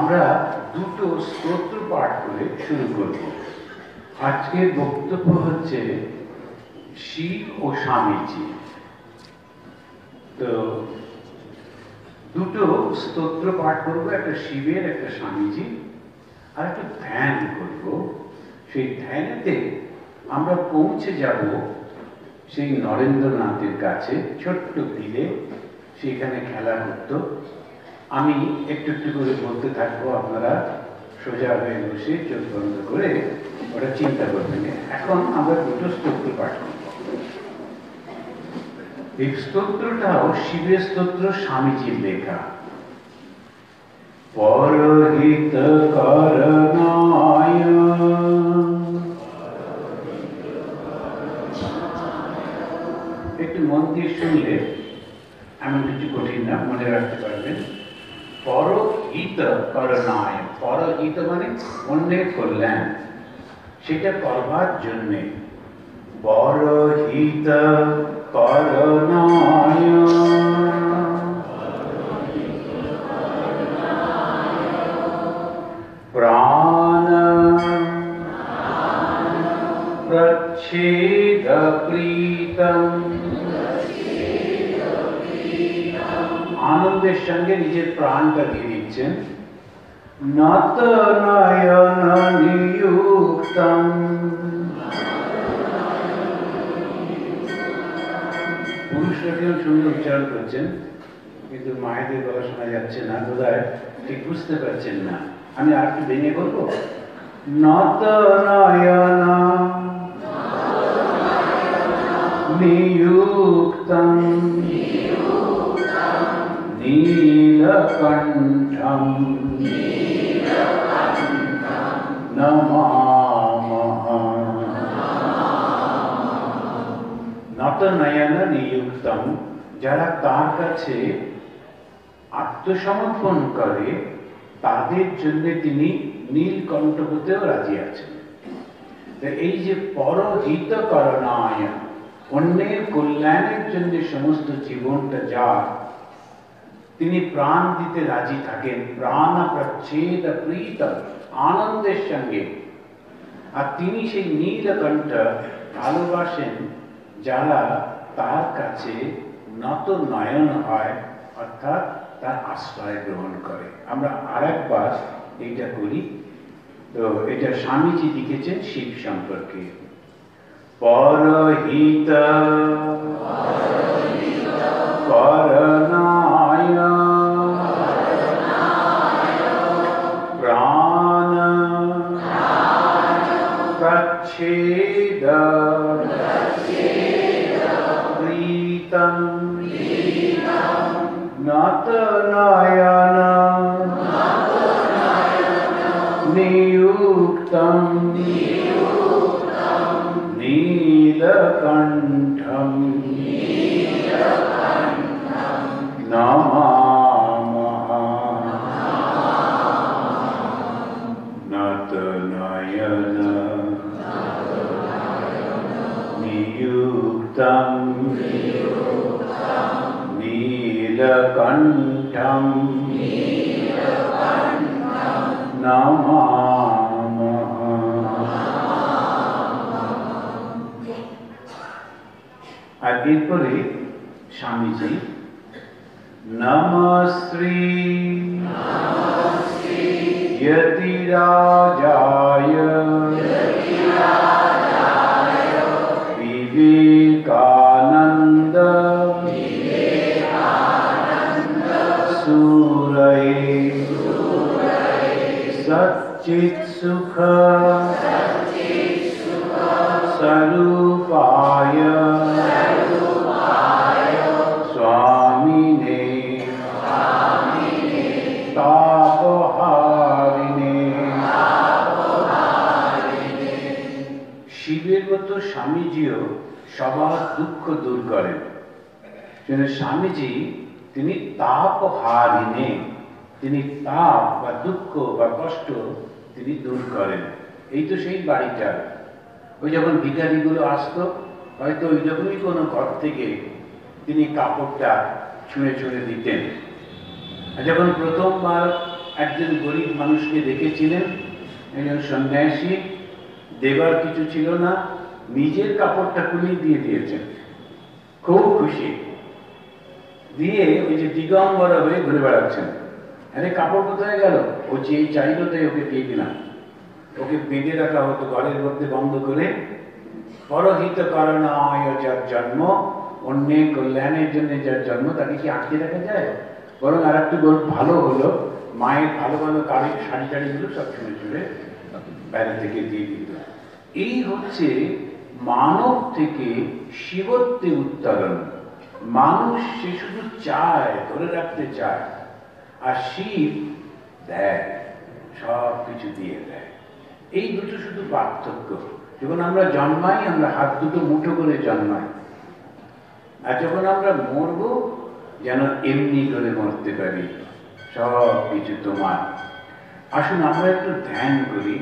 আমরা দুটো স্তোত্র পাঠ করে শুরু করব। আজকের বক্তব্য হচ্ছে শিব ও স্বামীজি। তো দুটো স্তোত্র পাঠ করব, একটা শিবের, একটা স্বামীজি, আর একটা ধ্যান করব। সেই ধ্যানেতে আমরা পৌঁছে যাব সেই নরেন্দ্রনাথের কাছে, ছোট্ট বিলে, সেখানে খেলা করতো আমি একটু একটু করে বলতে থাকব, আপনারা সোজা হয়ে বসে চোখ বন্ধ করে ওটা চিন্তা করবেন। এখন আমরা দুটো স্তোত্র পাঠ করব। এই স্তোত্রটাও শিবের স্তোত্র, স্বামীজির লেখা। পরহিত করণায়। একটু মন দিয়ে শুনলে এমন কিছু কঠিন না, মনে রাখতে পারবেন। পরহিত করণায় পরহিত মানে অন্যের কল্যাণ সেটা করবার জন্যে পরহিত করণায় প্রাণ প্রচ্ছেদ প্রীতম আনন্দের সঙ্গে নিজের প্রাণটা দিয়ে দিচ্ছেন নত নয়ন নিযুক্তম সুন্দর উচ্চারণ করছেন, কিন্তু মায়েদের গলা শোনা যাচ্ছে না। বোধ ঠিক বুঝতে পারছেন না। আমি আর একটু ভেঙে বলব? নত নয়ন নিযুক্তম नीलकण्ठं नमामः নতনয়ন নিযুক্তম যারা তার কাছে আত্মসমর্পণ করে তাদের জন্য তিনি নীলকণ্ঠ হতেও রাজি আছেন তো এই যে পরহিত করণায় অন্যের কল্যাণের জন্য সমস্ত জীবনটা যার তিনি প্রাণ দিতে রাজি থাকেন। প্রাণ প্রচ্ছেদ প্রীত আনন্দের সঙ্গে। আর তিনি সেই নীলকণ্ঠ ভালোবাসেন, যারা তার কাছে নত নয়ন হয়, অর্থাৎ তার আশ্রয় গ্রহণ করে। আমরা আরেকবার এইটা করি। তো এটা স্বামীজি লিখেছেন শিব সম্পর্কে। পরহিত করণায় নিযুক্তম নীলকণ্ঠম আর এরপরে স্বামীজি নমশ্রী यतिराजाय সঞ্চিত সুখ। স্বরূপায়। স্বামিনে। তাপহারিণে। শিবের মতো স্বামীজিও সবার দুঃখ দূর করেন। স্বামীজি, তিনি তাপ হারিনে তিনি তাপ বা দুঃখ বা কষ্ট তিনি দূর করেন। এই তো সেই বাড়িটা। ওই যখন ভিখারিগুলো আসতো, হয়তো ওই যখনই কোনো ঘর থেকে তিনি কাপড়টা ছুঁড়ে ছুঁড়ে দিতেন। যখন প্রথমবার একজন গরিব মানুষকে দেখেছিলেন একজন সন্ন্যাসী, দেবার কিছু ছিল না, নিজের কাপড়টা খুলে দিয়ে দিয়েছেন। খুব খুশি। দিয়ে ওই যে দিগম্বরা হয়ে ঘুরে বেড়াচ্ছেন। আরে কাপড় কোথায় গেল? ও যে চাইলো তাই ওকে দিয়ে দিলাম। ওকে বেঁধে রাখা হতো ঘরের মধ্যে বন্ধ করে। পরহিত করণায় যার জন্ম, অন্যের কল্যাণের জন্য যার জন্ম, তাকে কি আটকে রাখা যায়? বরং আর একটু ভালো হলো। মায়ের ভালো ভালো কারি শাড়ি টাড়িগুলো সব ছুঁড়ে ছুঁড়ে বাইরে থেকে দিয়ে দিত এই হচ্ছে মানব থেকে শিবত্বে উত্তরণ মানুষ সে শুধু চায়, ধরে রাখতে চায়। আর শিব দেয়, সব কিছু দিয়ে দেয়। এই দুটো শুধু পার্থক্য। যখন আমরা জন্মাই, আমরা হাত দুটো মুঠো করে জন্মাই। আর যখন আমরা মরবো, যেন এমনি করে মরতে পারি, সব কিছু তোমার। আসুন, আমরা একটু ধ্যান করি।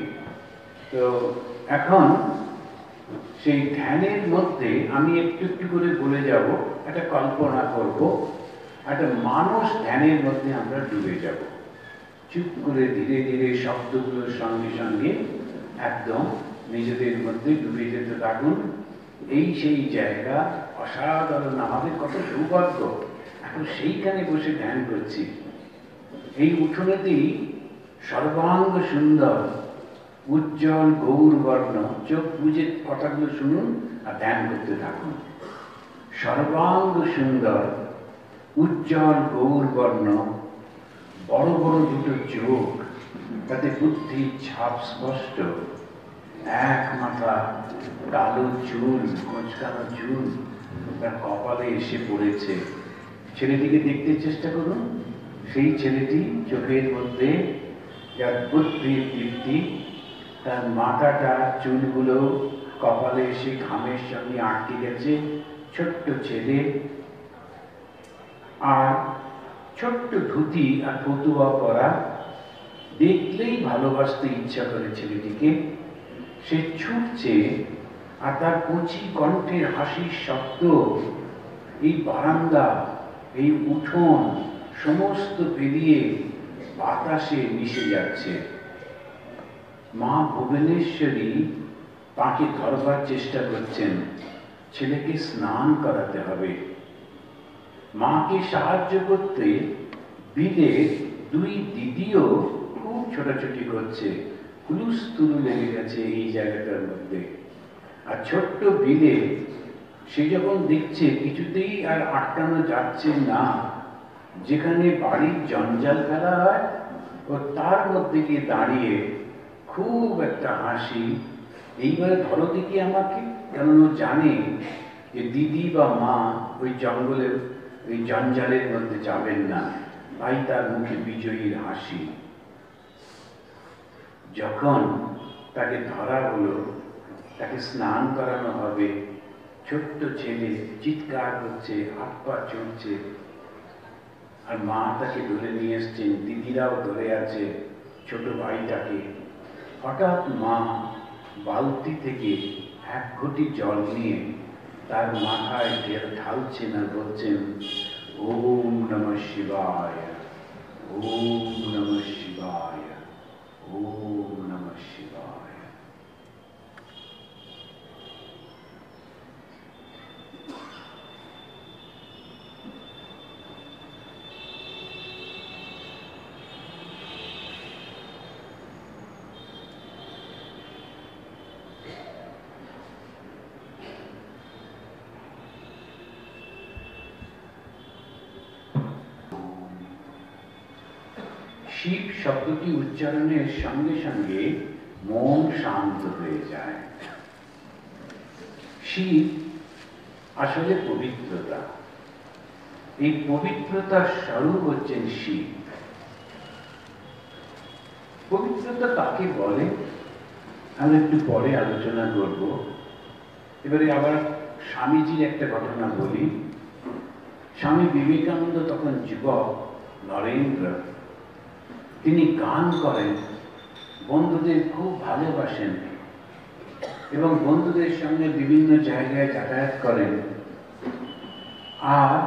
তো এখন সেই ধ্যানের মধ্যে আমি একটু একটু করে বলে যাব, একটা কল্পনা করব। একটা মানুষ ধ্যানের মধ্যে আমরা ডুবে যাব। চুপ করে ধীরে ধীরে শব্দগুলোর সঙ্গে সঙ্গে একদম নিজেদের মধ্যে ডুবে যেতে থাকুন। এই সেই জায়গা অসাধারণ, আমাদের কত সৌভাগ্য। এখন সেইখানে বসে ধ্যান করছি। এই উঠোনেতেই সর্বাঙ্গ সুন্দর, উজ্জ্বল গৌর বর্ণ চোখ বুঝে কথাগুলো শুনুন আর ধ্যান করতে থাকুন। সর্বাঙ্গ সুন্দর উজ্জ্বল গৌর বর্ণ, বড় বড় দুটো চোখ, তাতে বুদ্ধির ছাপ স্পষ্ট। এক মাথা, কালো চুল কোচকানো চুল, তার কপালে এসে পড়েছে। ছেলেটিকে দেখতে চেষ্টা করুন। সেই ছেলেটি চোখের মধ্যে যার বুদ্ধির দীপ্তি, তার মাথাটা, চুলগুলো কপালে এসে ঘামের সঙ্গে আটকে গেছে। ছোট্ট ছেলে আর ছোট্ট ধুতি আর ফতুয়া পরা দেখলেই ভালোবাসতে ইচ্ছা করে ছেলেটিকে। সে ছুটছে আর তার কচি কণ্ঠের হাসির শব্দ, এই বারান্দা, এই উঠোন সমস্ত পেরিয়ে বাতাসে মিশে যাচ্ছে। মা ভুবনেশ্বরী তাকে ধরবার চেষ্টা করছেন, ছেলেকে স্নান করাতে হবে। মাকে সাহায্য করতে বিলে দুই দিদিও খুব ছোটাছুটি করছে। হুলুস্তুলু লেগে গেছে এই জায়গাটার মধ্যে। আর ছোট্ট বিলে সে যখন দেখছে কিছুতেই আর আটকানো যাচ্ছে না, যেখানে বাড়ির জঞ্জাল ফেলা হয় ও তার মধ্যে গিয়ে দাঁড়িয়ে খুব একটা হাসি, এইবারে ধরো দেখি আমাকে। ও জানে যে দিদি বা মা ওই জঙ্গলের ওই জঞ্জালের মধ্যে যাবেন না। তাই তার মুখে বিজয়ীর হাসি। যখন তাকে ধরা হলো, তাকে স্নান করানো হবে, ছোট্ট ছেলে চিৎকার করছে, হাত পা চলছে, আর মা তাকে ধরে নিয়ে এসছেন, দিদিরাও ধরে আছে ছোট ভাইটাকে। হঠাৎ মা বালতি থেকে এক ঘটি জল নিয়ে তার মাথায় ঢালছেন আর বলছেন ওম নম শিবায় ওম নম শিবায় ওম নম শিবায়। শিব শব্দটি উচ্চারণের সঙ্গে সঙ্গে মন শান্ত হয়ে যায়। শিব আসলে পবিত্রতা। এই পবিত্রতার স্বরূপ হচ্ছেন শিব। পবিত্রতা তাকে বলে? আমি একটু পরে আলোচনা করব। এবারে আবার স্বামীজির একটা ঘটনা বলি। স্বামী বিবেকানন্দ তখন যুবক, নরেন্দ্র তিনি গান করেন, বন্ধুদের খুব ভালোবাসেন এবং বন্ধুদের সঙ্গে বিভিন্ন জায়গায় যাতায়াত করেন। আর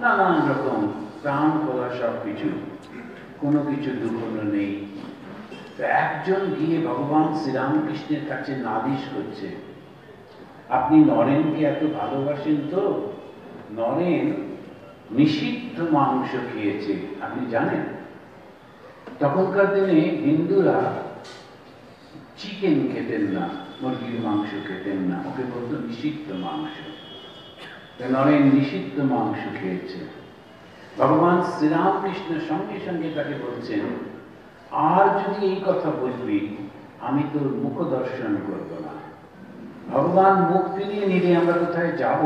নানান রকম প্রাণ খোলা সব কিছু, কোনো কিছু লুকোনো নেই। তো একজন গিয়ে ভগবান শ্রীরামকৃষ্ণের কাছে নালিশ করছে, আপনি নরেনকে এত ভালোবাসেন তো? নরেন নিষিদ্ধ মাংস খেয়েছে, আপনি জানেন? তখনকার দিনে হিন্দুরা চিকেন খেতেন না, মুরগির মাংস খেতেন না, ওকে বলতো নিষিদ্ধ মাংস। নরেন নিষিদ্ধ মাংস খেয়েছে। ভগবান শ্রীরামকৃষ্ণের সঙ্গে সঙ্গে তাকে বলছেন, আর যদি এই কথা বলবি, আমি তোর মুখ দর্শন করব না। ভগবান মুখ ফিরিয়ে নিলে আমরা কোথায় যাব?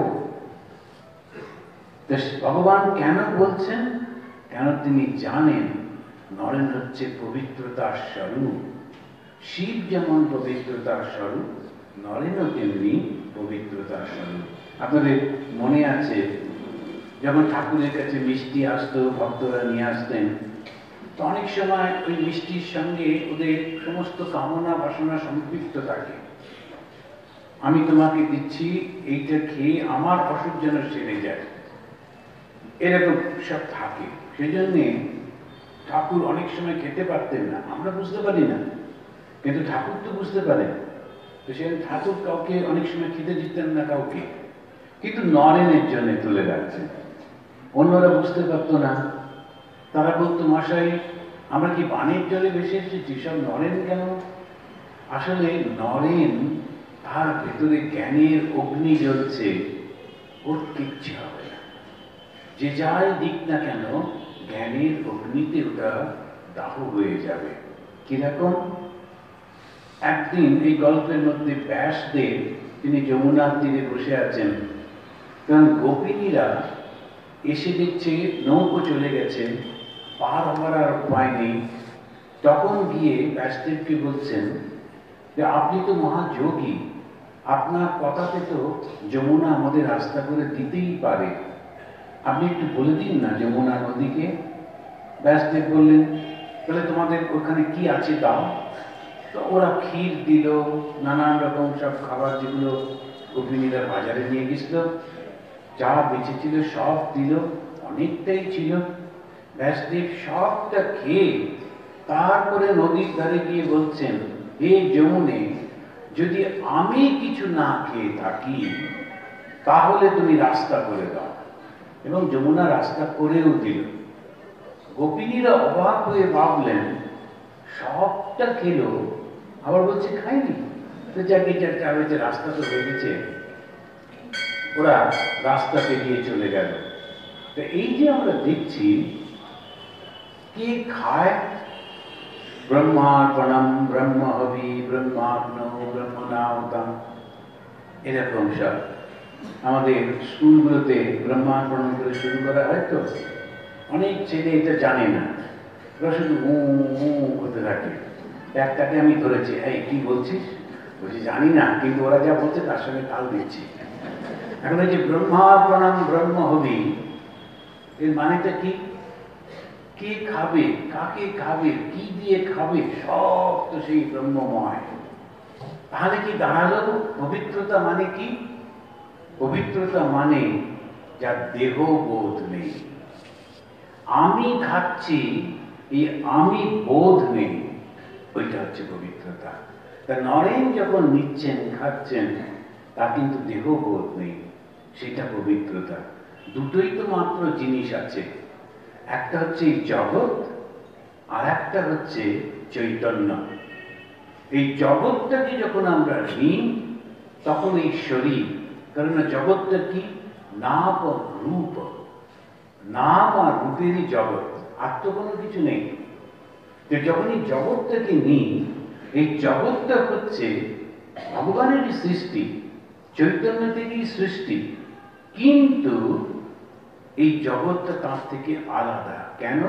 ভগবান কেন বলছেন? কেন তিনি জানেন নরেন হচ্ছে পবিত্রতার স্বরূপ। শিব যেমন পবিত্রতার স্বরূপ নরেনও তেমনি পবিত্রতার স্বরূপ। আপনাদের মনে আছে, যখন ঠাকুরের কাছে মিষ্টি আসতো, ভক্তরা নিয়ে আসতেন, তো অনেক সময় ওই মিষ্টির সঙ্গে ওদের সমস্ত কামনা বাসনা সম্পৃক্ত থাকে। আমি তোমাকে দিচ্ছি, এইটা খেয়ে আমার অসুখ যেন সেরে যায়। এরকম সব থাকে। সেই জন্যে ঠাকুর অনেক সময় খেতে পারতেন না। আমরা বুঝতে পারি না। কিন্তু ঠাকুর তো বুঝতে পারেন তো সে ঠাকুর কাউকে অনেক সময় খেতে দিতেন না কাউকে। কিন্তু নরেনের জন্য তুলে রাখছেন অন্যরা বুঝতে পারতো না। তারা বলতো, মশাই, আমরা কি পানির জলে ভেসে এসেছি? সব নরেন কেন? আসলে নরেন তার ভেতরে জ্ঞানের অগ্নি জ্বলছে। ওর কিচ্ছু হবে না। যে যাই দিক না কেন জ্ঞানের অগ্নিতে ওটা দাহ হয়ে যাবে। কীরকম? একদিন এই গল্পের মধ্যে ব্যাস ব্যাসদেব তিনি যমুনার তীরে বসে আছেন। কারণ গোপিনীরা এসে দেখছে নৌকো চলে গেছে, পার হওয়ার আর উপায় নেই। তখন গিয়ে ব্যাসদেবকে বলছেন যে, আপনি তো মহাযোগী, আপনার কথাতে তো যমুনা আমাদের রাস্তা করে দিতেই পারে। আপনি একটু বলে দিন না যমুনা নদীকে ব্যাসদেব বললেন, তাহলে তোমাদের ওখানে কি আছে দাও? তো ওরা ক্ষীর দিল, নানান রকম সব খাবার যেগুলো গোপিনীরা বাজারে নিয়ে গেছিল, যা বেঁচেছিল সব দিল, অনেকটাই ছিল। ব্যাসদেব সবটা খেয়ে তারপরে নদীর ধারে গিয়ে বলছেন, হে যমুনে, যদি আমি কিছু না খেয়ে থাকি, তাহলে তুমি রাস্তা করে দাও। এবং যমুনা রাস্তা করেও দিল। গোপিনীরা অবাক হয়ে ভাবলেন, সবটা খেলো। আবার বলছে খাইনি তো যাকে যার হয়েছে রাস্তা তো হয়ে ওরা রাস্তা পেরিয়ে চলে গেল। তো এই যে আমরা দেখছি, কে খায়? ব্রহ্মার্পণম ব্রহ্ম হবি ব্রহ্মাগ্ন ব্রহ্মনাহতম এরকম সব আমাদের স্কুলগুলোতে ব্রহ্মার্পণ করে শুরু করা হয় তো। অনেক ছেলে এটা জানে না। ওরা শুধু উ উ করতে থাকে। একটাকে আমি ধরেছি, এই, কি বলছিস? বলছি, জানি না, কিন্তু ওরা যা বলছে তার সঙ্গে তাল দিচ্ছি। এখন এই যে ব্রহ্মার্পণম ব্রহ্ম হবি, এর মানেটা কি? কে খাবে, কাকে খাবে, কি দিয়ে খাবে, সব তো সেই ব্রহ্মময়। তাহলে কি দাঁড়াল? পবিত্রতা মানে কি? পবিত্রতা মানে যার দেহ বোধ নেই। আমি খাচ্ছি, এই আমি বোধ নেই। ওইটা হচ্ছে পবিত্রতা। তা নরেন যখন নিচ্ছেন, খাচ্ছেন, তা কিন্তু দেহ বোধ নেই। সেটা পবিত্রতা। দুটোই তো মাত্র জিনিস আছে। একটা হচ্ছে এই জগৎ, আর একটা হচ্ছে চৈতন্য। এই জগৎটাকে যখন আমরা নিই, তখন এই শরীর কারণ জগৎটা কি? নাম রূপ। নাম আর রূপেরই জগৎ। আর তো কোনো কিছু নেই। তো যখন এই জগৎটাকে নিই, এই জগৎটা হচ্ছে ভগবানেরই সৃষ্টি চৈতন্য সৃষ্টি। কিন্তু এই জগৎটা তার থেকে আলাদা। কেন?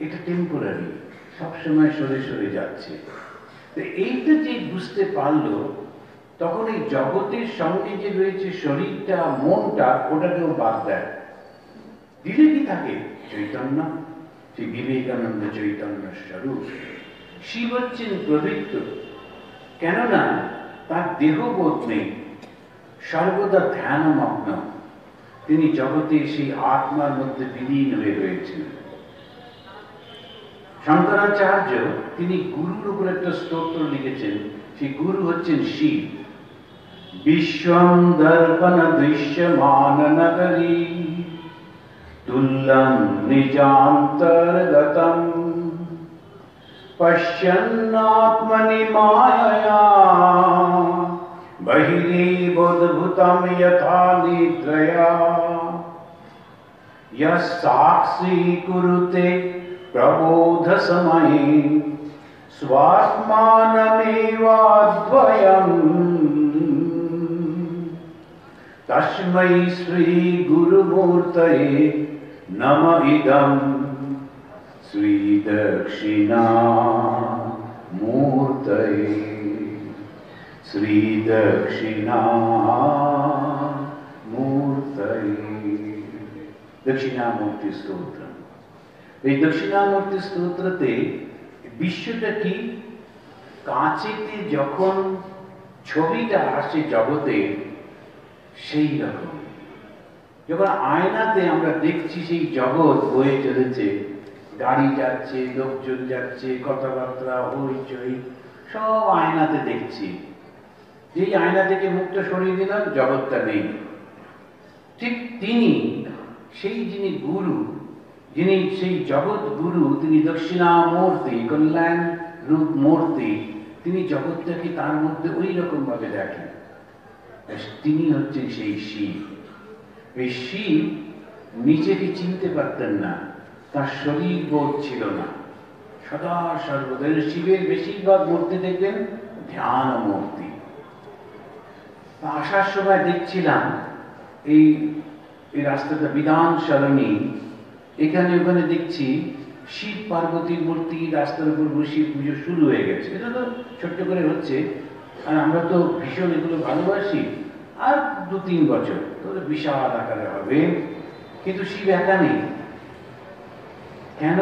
এটা টেম্পোরারি সবসময় সরে সরে যাচ্ছে। তো এইটা যে বুঝতে পারল তখন এই জগতের সঙ্গে যে রয়েছে শরীরটা, মনটা, ওটাকেও বাদ দেয়। দিলে কি থাকে? চৈতন্য। সেই বিবেকানন্দ চৈতন্য স্বরূপ। শিব হচ্ছেন প্রবৃত্ত। কেননা তার দেহবোধ নেই। সর্বদা ধ্যানমগ্ন। তিনি জগতে সেই আত্মার মধ্যে বিলীন হয়ে রয়েছেন। শঙ্করাচার্য তিনি গুরুর উপর একটা স্তোত্র লিখেছেন। সেই গুরু হচ্ছেন শিব। विश्वं दर्पणदृश्यमाननगरी तुल्लन् निजान्तर्गतम्। पश्यन्नात्मनि मायया बहिरीवोद्भुतं यथा निद्रया। यः साक्षीकुरुते प्रबोधसमये स्वात्मानमेवाद्वयम्। तस्मै श्रीगुरुमूर्तये नम इदम् श्रीदक्षिणा मूर्तये श्रीदक्षिणा मूर्तये দক্ষিণামূর্তি স্তোত্র এই দক্ষিণামূর্তি স্তোত্রতে বিশ্বটা কি কাঁচেতে যখন ছবিটা আসে জগতে সেই রকম। যখন আয়নাতে আমরা দেখছি সেই জগৎ বয়ে চলেছে, গাড়ি যাচ্ছে, লোকজন যাচ্ছে, কথাবার্তা, হইচই, সব আয়নাতে দেখছি। যেই আয়না থেকে মুখটা সরিয়ে দিলাম, জগৎটা নেই। ঠিক তিনি, সেই যিনি গুরু, যিনি সেই জগৎ গুরু, তিনি দক্ষিণামূর্তি কল্যাণ রূপ মূর্তি, তিনি জগৎটাকে তার মধ্যে ওই রকম ভাবে দেখেন। তিনি হচ্ছেন সেই শিব। এই শিব নিজেকে চিনতে পারতেন না, তার শরীর বোধ ছিল না। সদা সর্বদা শিবের বেশিরভাগ মূর্তি দেখবেন ধ্যান মূর্তি আসার সময় দেখছিলাম, এই রাস্তাটা বিধান সরণী, এখানে ওখানে দেখছি শিব পার্বতীর মূর্তি, রাস্তার উপর বসে পুজো শুরু হয়ে গেছে। এটা তো ছোট্ট করে হচ্ছে। আর আমরা তো ভীষণ এগুলো ভালোবাসি। আর দু তিন বছর। তো বিশাল আকারে হবে। কিন্তু শিব একা নেই। কেন?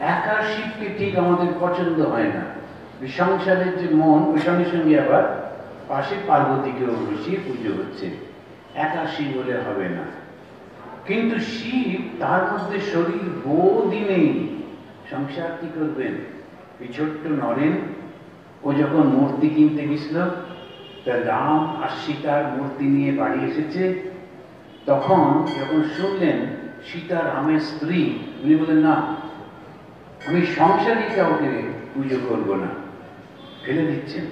একা শিবকে ঠিক আমাদের পছন্দ হয় না। সংসারের যে মন ওই সঙ্গে সঙ্গে আবার পাশে পার্বতীকেও বসিয়ে পুজো হচ্ছে। একা শিব হলে হবে না। কিন্তু শিব তার মধ্যে শরীর বোধই নেই। সংসার কি করবেন? এই ছোট্ট নরেন, ও যখন মূর্তি কিনতে গেছিল রাম আর সীতার মূর্তি নিয়ে বাড়ি এসেছে। তখন যখন শুনলেন সীতা রামের স্ত্রী, উনি বললেন, না, আমি সংসারই কাউকে পুজো করব না। ফেলে দিচ্ছেন।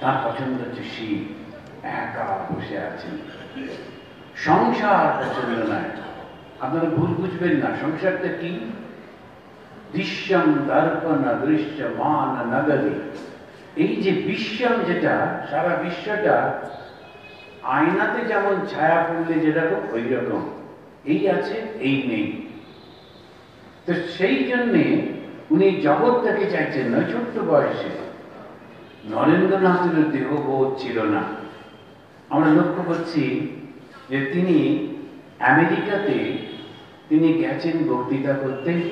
তার পছন্দ হচ্ছে শিব, একা বসে আছেন সংসার পছন্দ নয়। আপনারা ভুল বুঝবেন না, সংসারটা কি? দৃশ্যম দর্পণ দৃশ্য মান নগরী। এই যে বিশ্বম যেটা, সারা বিশ্বটা আয়নাতে যেমন ছায়া পড়লে যেরকম ওই রকম এই আছে, এই নেই। তো সেই জন্যে উনি জগৎটাকে চাইছেন না ছোট্ট বয়সে। নরেন্দ্রনাথের দেহবোধ ছিল না। আমরা লক্ষ্য করছি যে তিনি আমেরিকাতে, তিনি গেছেন বক্তৃতা করতে।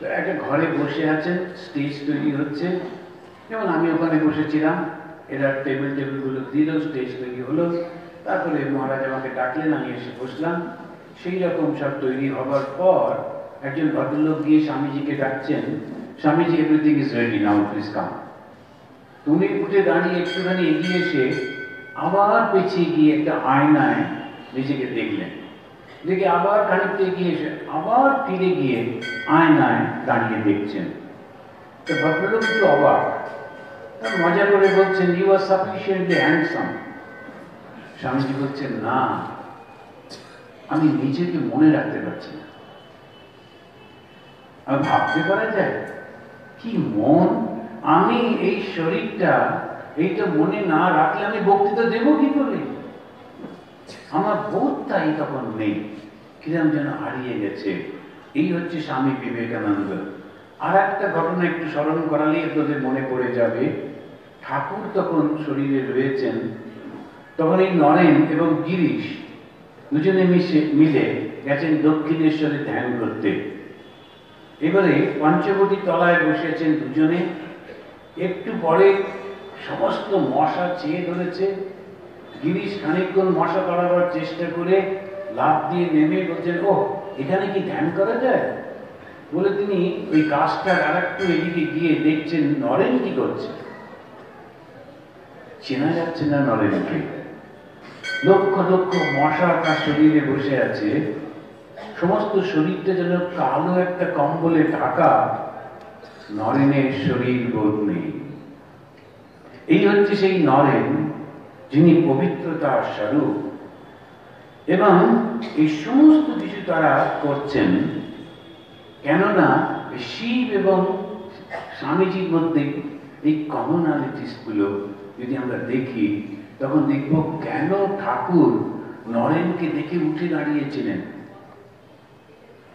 তো একটা ঘরে বসে আছেন, স্টেজ তৈরি হচ্ছে। যেমন আমি ওখানে বসেছিলাম, এরা টেবিল টেবিলগুলো দিল স্টেজ তৈরি হলো। তারপরে মহারাজ আমাকে ডাকলেন, আমি এসে বসলাম। সেই রকম সব তৈরি হবার পর একজন ভদ্রলোক গিয়ে স্বামীজিকে ডাকছেন, Swamiji everything is ready now please come তুমি উঠে দাঁড়িয়ে একটুখানি এগিয়ে এসে আবার পেছিয়ে গিয়ে একটা আয়নায় নিজেকে দেখলেন। দেখে আবার খানিকটা এগিয়ে এসে আবার ফিরে গিয়ে আয়নায় দাঁড়িয়ে দেখছেন। তো ভদ্রলোক একটু অবাক মজা করে বলছেন you are sufficiently handsome Swamiji বলছেন, না, আমি নিজেকে মনে রাখতে পারছি না। আমি ভাবতে পারা যায়, কি মন? আমি এই শরীরটা, এইটা মনে না রাখলে আমি বক্তৃতা দেবো কি করে? আমার বোধটাই তখন নেই, কিরম যেন হারিয়ে গেছে। এই হচ্ছে স্বামী বিবেকানন্দ। আর একটা ঘটনা একটু স্মরণ করালেই তোদের মনে পড়ে যাবে। ঠাকুর তখন শরীরে রয়েছেন, তখন এই নরেন এবং গিরিশ দুজনে মিশে মিলে গেছেন দক্ষিণেশ্বরে ধ্যান করতে। এবারে পঞ্চবটি তলায় বসেছেন দুজনে। একটু পরে সমস্ত মশা চেয়ে ধরেছে। গিরিশ খানিকক্ষণ মশা করাবার চেষ্টা করে লাভ দিয়ে নেমে বলছেন ও এখানে কি ধ্যান করা যায়? বলে তিনি ওই গাছটার আর একটু এদিকে গিয়ে দেখছেন নরেন কি করছে। চেনা যাচ্ছে না নরেনকে। লক্ষ লক্ষ মশা তার শরীরে বসে আছে। সমস্ত শরীরটা যেন কালো একটা কম্বলে ঢাকা। নরেনের শরীর বোধ নেই। এই হচ্ছে সেই নরেন, যিনি পবিত্রতার স্বরূপ। এবং এই সমস্ত কিছু তারা করছেন কেননা শিব এবং স্বামীজির মধ্যে এই কমনালিটিসগুলো যদি আমরা দেখি, তখন দেখব কেন ঠাকুর নরেনকে দেখে উঠে দাঁড়িয়েছিলেন?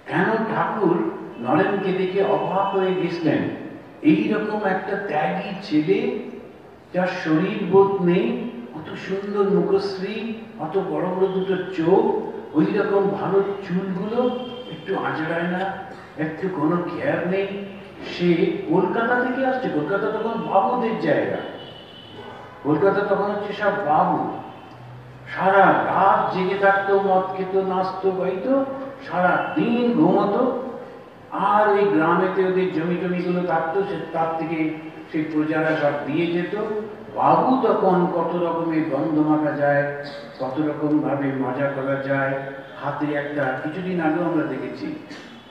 কেন ঠাকুর নরেনকে দেখে অবাক হয়ে গেছিলেন? এইরকম একটা ত্যাগী ছেলে, যার শরীর বোধ নেই অত সুন্দর মুখশ্রী অত বড় বড় দুটো চোখ ওই রকম ভালো চুলগুলো একটু আঁচড়ায় না? একটু কোনো খেয়াল নেই। সে কলকাতা থেকে আসছে। কলকাতা তখন বাবুদের জায়গা। কলকাতা তখন হচ্ছে সব বাবু। সারা রাত জেগে থাকতো, মদ খেত, নাচতো, গাইতো, সারা দিন ঘুমতো। আর ওই গ্রামেতে ওদের জমি টমিগুলো থাকতো, সে তার থেকে সেই প্রজারা সব দিয়ে যেত। বাবু তখন কত রকমের গন্ধ মাখা যায়, কত রকম ভাবে মজা করা যায়। হাতে একটা, কিছুদিন আগেও আমরা দেখেছি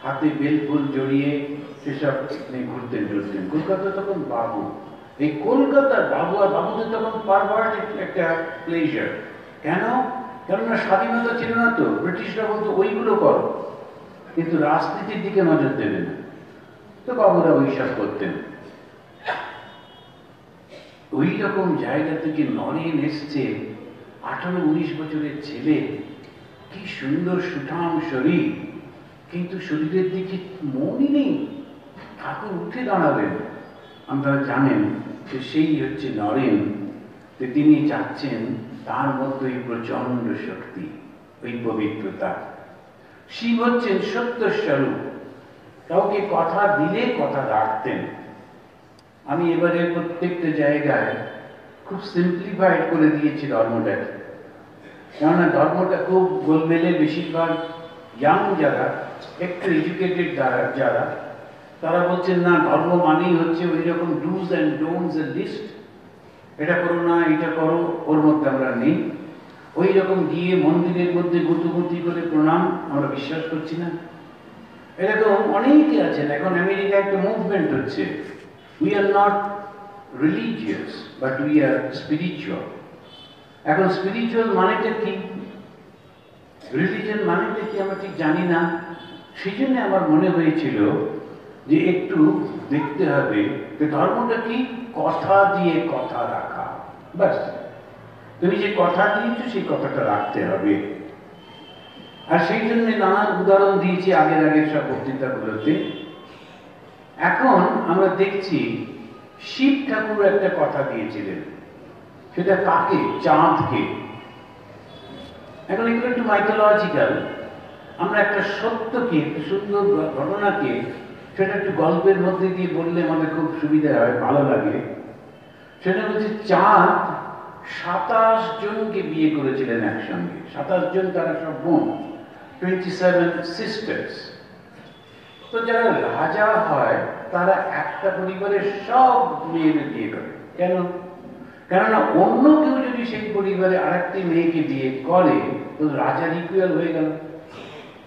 হাতে বেলফুল জড়িয়ে সেসব ঘুরতেন ঘুরতেন কলকাতা তখন বাবু। এই কলকাতার বাবু আর বাবুদের তখন পারভার্ট একটা প্লেজার কেন? কেননা স্বাধীনতা ছিল না তো। ব্রিটিশরা বলতো, ওইগুলো করো। কিন্তু রাজনীতির দিকে নজর দেবে না। তো বাবুরা ওইসব করতেন। ওই রকম জায়গা থেকে নরেন এসছে আঠারো উনিশ বছরের ছেলে। কি সুন্দর সুঠাম শরীর। কিন্তু শরীরের দিকে মনই নেই। ঠাকুর উঠে দাঁড়াবেন। আপনারা জানেন যে সেই হচ্ছে নরেন। যে তিনি চাচ্ছেন তার মধ্যে ওই প্রচণ্ড শক্তি, ওই পবিত্রতা। শিব হচ্ছেন সত্য স্বরূপ কাউকে কথা দিলে কথা রাখতেন। আমি এবারে প্রত্যেকটা জায়গায় খুব সিম্পলিফাইড করে দিয়েছি ধর্মটাকে। কেননা ধর্মটা খুব গোলমেলে বেশিরভাগ ইয়াং যারা একটু এডুকেটেড যারা তারা বলছেন না, ধর্ম মানেই হচ্ছে ওই রকম ডুজ অ্যান্ড ডোনস এর লিস্ট এটা করো না, এটা করো, ওর মধ্যে আমরা নেই। ওই রকম গিয়ে মন্দিরের মধ্যে গুতুগুতি করে প্রণাম, আমরা বিশ্বাস করছি না। এরকম অনেকে আছেন, এখন আমেরিকা একটা মুভমেন্ট হচ্ছে। We are not religious but we are spiritual এখন স্পিরিচুয়াল মানেটা কি? রিলিজিয়ান মানেটা কি? আমরা ঠিক জানি না। সেই জন্য আমার মনে হয়েছিল যে একটু দেখতে হবে যে ধর্মটা কি? কথা দিয়ে কথা রাখা। ব্যাস। তুমি যে কথা দিয়েছ, সেই কথাটা রাখতে হবে। আর সেই জন্য নানান উদাহরণ দিয়েছি আগের আগের সব বক্তৃতাগুলোতে। এখন আমরা দেখছি শিব ঠাকুর একটা কথা দিয়েছিলেন। সেটা কাকে? চাঁদকে। এখন এগুলো একটু মাইথোলজিক্যাল আমরা একটা সত্যকে, একটু সুন্দর ঘটনাকে, সেটা একটু গল্পের মধ্যে দিয়ে বললে আমাদের খুব সুবিধা হয়, ভালো লাগে। সেটা হচ্ছে চাঁদ সাতাশ জনকে বিয়ে করেছিলেন একসঙ্গে। সাতাশ জন তারা সব বোন টোয়েন্টি সেভেন সিস্টার্স তো যারা রাজা হয়, তারা একটা পরিবারের সব মেয়েদের বিয়ে করে। কেন? কেননা অন্য কেউ যদি সেই পরিবারে আরেকটি মেয়েকে বিয়ে করে, তো রাজার ইকুয়াল হয়ে গেল।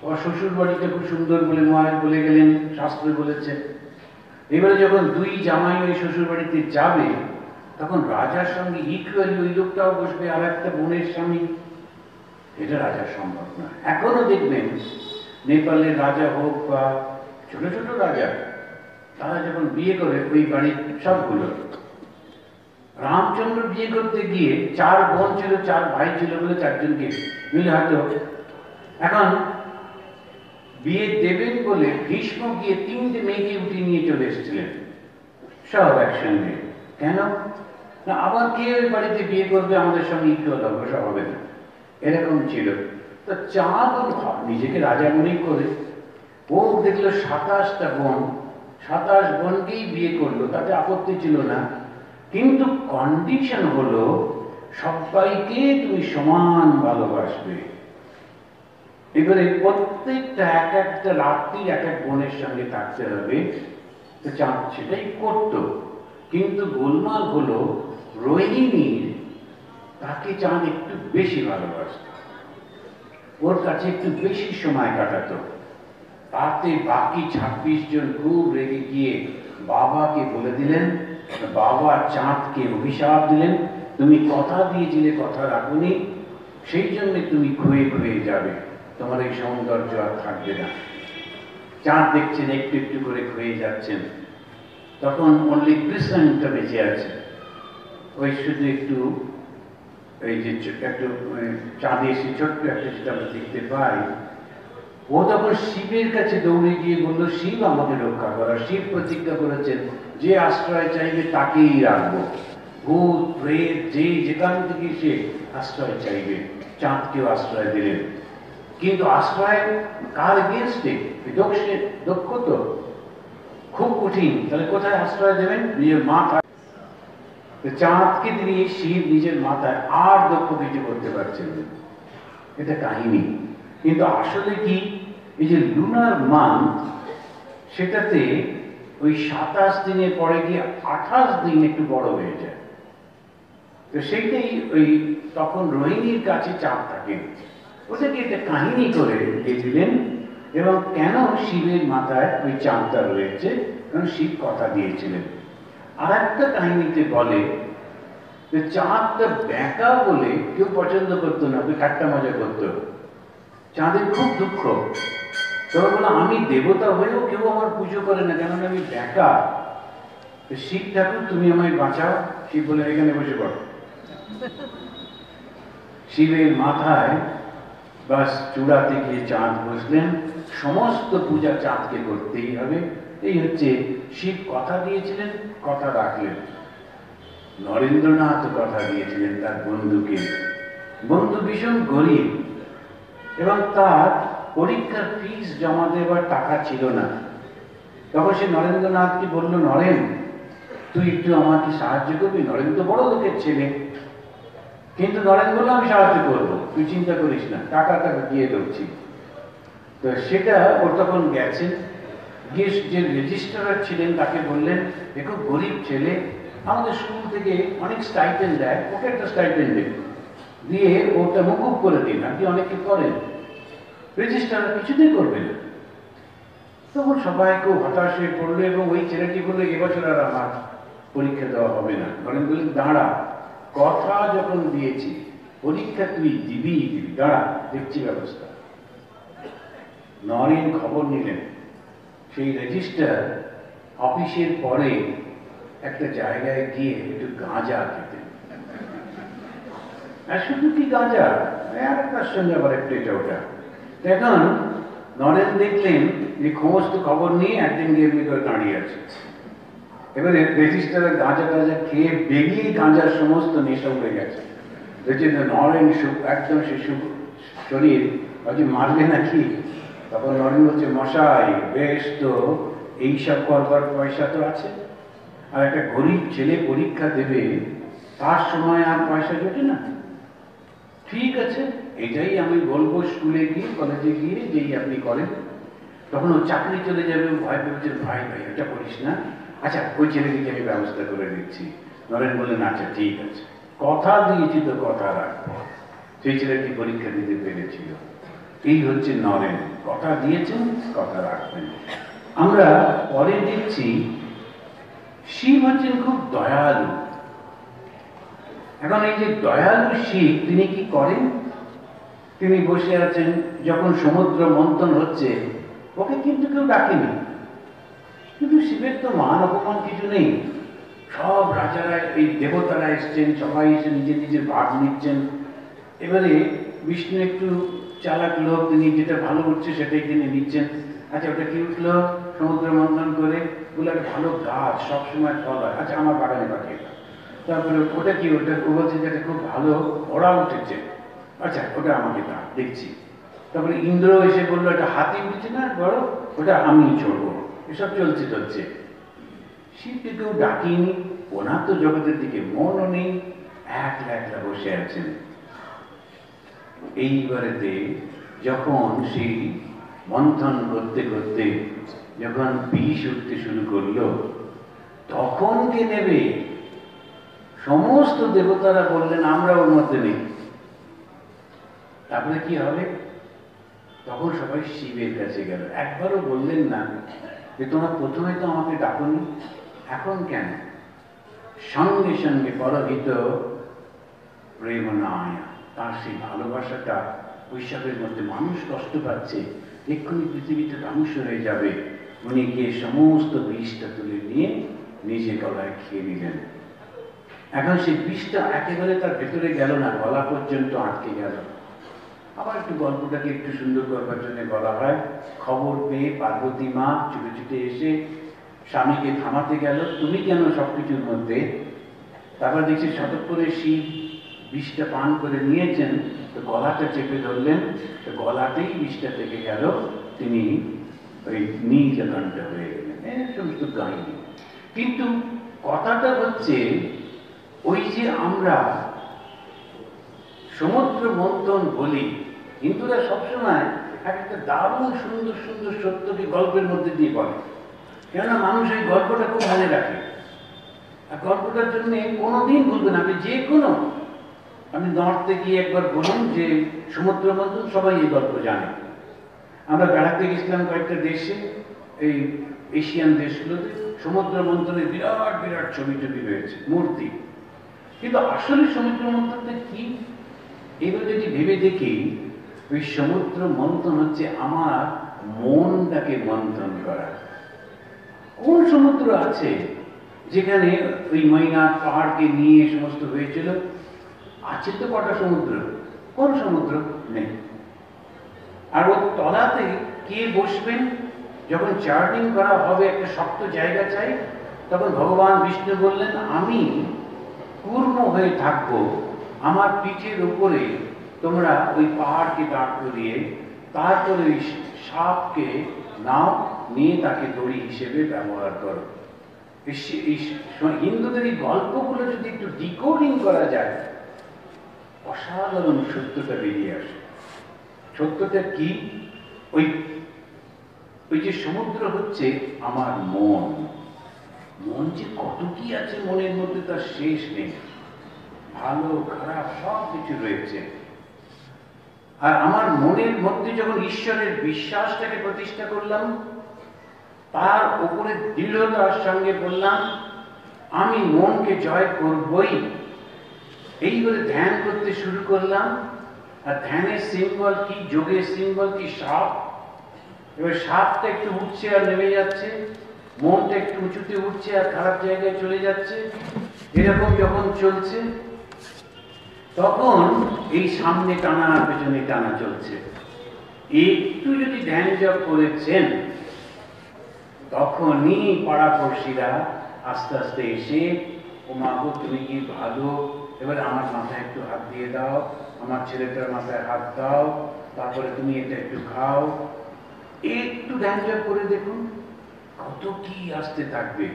ওর শ্বশুর বাড়িতে খুব সুন্দর বলে মহারাজ বলে গেলেন, শাস্ত্রে বলেছে। এবারে যখন দুই জামাই ওই শ্বশুর বাড়িতে যাবে, তখন রাজার সঙ্গে ইকুয়ালি ওই লোকটাও বসবে আর একটা বোনের স্বামী। এটা রাজার সম্ভব না। এখনও দেখবেন, নেপালের রাজা হোক বা ছোট ছোট রাজা, তারা যখন বিয়ে করে ওই বাড়ির সবগুলো, রামচন্দ্র বিয়ে করতে গিয়ে চার বোন ছিল, চার ভাই ছিল বলে চারজনকে মিলে হয়তো এখন বিয়ে দেবেন বলে ভীষ্ম গিয়ে তিনটে মেয়েকে উঠিয়ে নিয়ে চলে এসেছিলেন। সব একসঙ্গে। কেন? না, আবার কে ওই বাড়িতে বিয়ে করবে? আমাদের সঙ্গে হবে সব হবে না। এরকম ছিল। তো চাঁদ নিজেকে রাজা মনেই করে। ও দেখল সাতাশটা বোন। সাতাশ বোনকেই বিয়ে করল, তাতে আপত্তি ছিল না। কিন্তু কন্ডিশন হলো, সবাইকে তুমি সমান ভালোবাসবে। এবারে প্রত্যেকটা এক একটা রাত্রি, এক এক বোনের সঙ্গে থাকতে হবে। সেটাই করতো। কিন্তু গোলমাল হলো রোহিণীর তাকে চাঁদ একটু বেশি ভালোবাসত। ওর কাছে একটু বেশি সময় কাটাতো। তাতে বাকি ছাব্বিশ জন খুব রেগে গিয়ে বাবাকে বলে দিলেন, বাবা, চাঁদকে অভিশাপ দিলেন। তুমি কথা দিয়েছিলে, কথা রাখুনি। সেই জন্য তুমি ক্ষয়ে ক্ষয়ে যাবে। তোমার এই সৌন্দর্য আর থাকবে না। চাঁদ দেখছেন, একটু একটু করে ক্ষয়ে যাচ্ছেন। তখন অনলি কৃষ্ণটা বেঁচে আছে। ওই শুধু একটু, এই যে একটু চাঁদে এসে ছোট্ট একটা যেটা আমরা দেখতে পাই, ও তখন শিবের কাছে দৌড়ে গিয়ে বলল, শিব আমাকে রক্ষা করা। শিব প্রতিজ্ঞা করেছেন, যে আশ্রয় চাইবে তাকেই রাখব। ভূত, প্রেত, যে যেখান থেকে সে আশ্রয় চাইবে, চাঁদকেও আশ্রয় দিলেন কিন্তু আশ্রয় কার এগেনস্টে দক্ষে দক্ষ তো খুব কঠিন। তাহলে কোথায় আশ্রয় দেবেন? নিজের মাথা চাঁদকে তিনি শিব নিজের মাথায় আর দক্ষ কিছু করতে পারছেন এটা কাহিনী। কিন্তু আসলে কি? এই যে লুনার মান্থ, সেটাতে ওই সাতাশ দিনের পরে গিয়ে আঠাশ দিন একটু বড় হয়ে যায়। তো সেইটাই ওই তখন রোহিণীর কাছে চাপ থাকে। ওটাকে একটা কাহিনী করে লিখলেন এবং কেন শিবের মাথায় ওই চাঁদটা রয়েছে? কারণ শিব কথা দিয়েছিলেন। আর একটা কাহিনীতে বলে যে চাঁদটা ব্যাকা বলে কেউ পছন্দ করতো না, ওকে ঠাট্টা মজা করতো। চাঁদের খুব দুঃখ। তবে বলে আমি দেবতা হয়েও কেউ আমার পুজো করে না, কেননা আমি ব্যাকা। শিব ঠাকুর, তুমি আমায় বাঁচাও। শিব বলে এখানে বসে পড়ো। শিবের মাথায় বাস চূড়াতে গিয়ে চাঁদ বসলেন। সমস্ত পূজা চাঁদকে করতেই হবে। এই হচ্ছে শিব কথা দিয়েছিলেন, কথা রাখলেন। নরেন্দ্রনাথ কথা দিয়েছিলেন তার বন্ধুকে। বন্ধু ভীষণ গরিব এবং তার পরীক্ষার ফিস জমা দেওয়ার টাকা ছিল না। তখন সে নরেন্দ্রনাথকে বলল, নরেন, তুই একটু আমাকে সাহায্য করবি? নরেন্দ্র বড় লোকের ছেলে। কিন্তু নরেন বলল, আমি সাহায্য করব। তুই চিন্তা করিস না, টাকা টাকাটা দিয়ে দিচ্ছি। তো সেটা ওর তখন গেছেন গিয়ে যে রেজিস্ট্রার ছিলেন, তাকে বললেন, দেখো, গরিব ছেলে, আমাদের স্কুল থেকে অনেক স্টাইপেন দেয়, ওকে একটা স্টাইপেন দিন দিয়ে ওটা মুকুব করে দিন আপনি অনেকে করেন। রেজিস্ট্রার কিছুতেই করবে না। তখন সবাই খুব হতাশ হয়ে পড়ল এবং ওই ছেলেটি বলল এবছর আর আমার পরীক্ষা দেওয়া হবে না। নরেন বললেন, দাঁড়া কথা যখন দিয়েছি, পরীক্ষা তুই দিবি দিবি দাঁড়া, দেখছি ব্যবস্থা। নরেন খবর নিলেন। সেই রেজিস্টার অফিসের পরে একটা জায়গায় গিয়ে একটু গাঁজা খেতেন। আর শুধু কি গাঁজা? আর সঙ্গে আবার একটু এটা ওটা। এখন নরেন দেখলেন যে সমস্ত খবর নিয়ে একদিন গিয়ে দাঁড়িয়ে আছে। এবারে রেজিস্টারে গাঁজা টাজা খেয়ে বেরিয়েই গাঁজার সমস্ত নেশা উড়ে গেছে। যে নরেন একদম সে শরীর হয়তো মারবে নাকি? তখন নরেন বলছে, মশাই, বেশ তো এইসব করবার পয়সা তো আছে। আর একটা গরিব ছেলে পরীক্ষা দেবে, তার সময় আর পয়সা জোটে না। ঠিক আছে, এটাই আমি বলব স্কুলে গিয়ে, কলেজে গিয়ে যেই আপনি করেন। তখন ও চাকরি চলে যাবে ভয় পেয়েছে ভাই ভাই এটা করিস না। আচ্ছা ওই ছেলেটিকে আমি ব্যবস্থা করে দিচ্ছি। নরেন বললেন আচ্ছা ঠিক আছে। কথা দিয়েছি তো কথা রাখব। সেই ছেলেটি পরীক্ষা দিতে পেরেছিল। এই হচ্ছে নরেন। কথা দিয়েছেন, কথা রাখবেন। আমরা পরে দেখছি, শিব হচ্ছেন খুব দয়ালু। এখন এই যে দয়ালু শিব, তিনি কি করেন? তিনি বসে আছেন, যখন সমুদ্র মন্থন হচ্ছে, ওকে কিন্তু কেউ ডাকেনি। কিন্তু শিবের তো মান অপমান কিছু নেই। সব রাজারা এই দেবতারা এসছেন, সবাই এসে নিজের নিজের ভাগ নিচ্ছেন। এবারে বিষ্ণু একটু চালাক লোক, তিনি যেটা ভালো উঠছে সেটাই তিনি নিচ্ছেন আচ্ছা ওটা কি উঠল? সমুদ্র মন্থন করে বলে একটা ভালো গাছ, সবসময় ফল হয়। আচ্ছা আমার বাগানে পাঠিয়ে তারপরে ওটা কি? ওটা ও বলছে যে খুব ভালো, ওরা উঠেছে। আচ্ছা ওটা আমাকে দাও, দেখছি। তারপরে ইন্দ্র এসে বলল, এটা হাতি উঠেছে না বড়? ওটা আমি চড়বো। এসব চলছে চলছে। শিবকে কেউ ডাকিনি, ওনার তো জগতের দিকে মনও নেই, একলা একলা বসে আছেন। এইবারেতে যখন সেই মন্থন করতে করতে যখন বিষ উঠতে শুরু করল, তখন কে নেবে? সমস্ত দেবতারা বললেন আমরা ওর মধ্যে নেই। তারপরে কি হবে? তখন সবাই শিবের কাছে গেল। একবারও বললেন না যে তোমরা প্রথমে তো আমাকে ডাকুনি, এখন কেন? সঙ্গে সঙ্গে পরহিত প্রেম তার সেই ভালোবাসাটা বৈশাখের মধ্যে মানুষ কষ্ট পাচ্ছে, এক্ষুনি পৃথিবীটা ধ্বংস হয়ে যাবে। উনি গিয়ে সমস্ত বিষটা তুলে নিয়ে নিজে গলায় খেয়ে নিলেন। এখন সেই বিষটা একেবারে তার ভেতরে গেল না, গলা পর্যন্ত আটকে গেল। আবার একটু গল্পটাকে একটু সুন্দর করবার জন্য বলা হয়। খবর পেয়ে পার্বতী মা ছুটে ছুটে এসে স্বামীকে থামাতে গেল। তুমি কেন সবকিছুর মধ্যে? তারপর দেখছি শতক করে শিব বিষটা পান করে নিয়েছেন। তো গলাটা চেপে ধরলেন। তো গলাতেই বিষটা থেকে গেল। তিনি ওই নীলকণ্ঠ হয়ে গেলেন। সমস্ত কাহিনী। কিন্তু কথাটা হচ্ছে, ওই যে আমরা সমুদ্র মন্থন বলি হিন্দুরা সবসময় এক একটা দারুণ সুন্দর সুন্দর সত্যকে গল্পের মধ্যে দিয়ে বলে কেননা মানুষ এই গল্পটা খুব ভালো রাখে। আর গল্পটার জন্য কোনোদিন ভুলবেন আপনি যে কোনো, আপনি নর্থে গিয়ে একবার বলুন যে সমুদ্র মন্থন সবাই এই গল্প জানে। আমরা বেড়াতে গেছিলাম কয়েকটা দেশে, এই এশিয়ান দেশগুলোতে। সমুদ্র মন্থনের বিরাট বিরাট ছবি টবি রয়েছে, মূর্তি। কিন্তু আসলে সমুদ্র মন্থনটা কি? এবার যদি ভেবে দেখি ওই সমুদ্র মন্থন হচ্ছে আমার মনটাকে মন্থন করা। কোন সমুদ্র আছে যেখানে ওই ময়না পাহাড়কে নিয়ে সমস্ত হয়েছিল? আছে তো কটা সমুদ্র। কোন সমুদ্র? নেই। আর ওর তলাতে কে বসবেন? যখন চার্জিং করা হবে একটা শক্ত জায়গা চাই, তখন ভগবান বিষ্ণু বললেন, আমি কূর্ম হয়ে থাকব। আমার পিঠের উপরে তোমরা ওই পাহাড়কে দাঁড় করিয়ে তারপরে ওই সাপকে নাও, নিয়ে তাকে দড়ি হিসেবে ব্যবহার করো। হিন্দুদের এই গল্পগুলো যদি একটু ডিকোডিং করা যায়, অসাধারণ সত্যটা বেরিয়ে আসে। সত্যটা কি? ওই ওই যে সমুদ্র হচ্ছে আমার মন। মন যে কত কি আছে মনের মধ্যে তার শেষ নেই। ভালো, খারাপ সব কিছু রয়েছে। আর আমার মনের মধ্যে যখন ঈশ্বরের বিশ্বাসটাকে প্রতিষ্ঠা করলাম, তার উপরে দৃঢ়তার সঙ্গে বললাম, আমি মনকে জয় করবই। এই করে ধ্যান করতে শুরু করলাম। আর ধ্যানের সিম্বল কি, যোগের সিম্বল কি, সাপ? এবার সাপটা একটু উঠছে আর নেমে যাচ্ছে। মনটা একটু উঁচুতে উঠছে আর খারাপ জায়গায় চলে যাচ্ছে। এরকম যখন চলছে তখন এই সামনে টানা আর পেছনে টানা চলছে। একটু যদি ধ্যান জপ করেছেন, তখনই পাড়াপড়শিরা আস্তে আস্তে এসে, ও মাগো তুমি কি ভালো? এবার আমার মাথায় একটু হাত দিয়ে দাও, আমার ছেলেটার মাথায় হাত দাও, তারপরে তুমি এটা একটু খাও। একটু ধ্যান জপ করে দেখুন, কত কি আসতে থাকবে,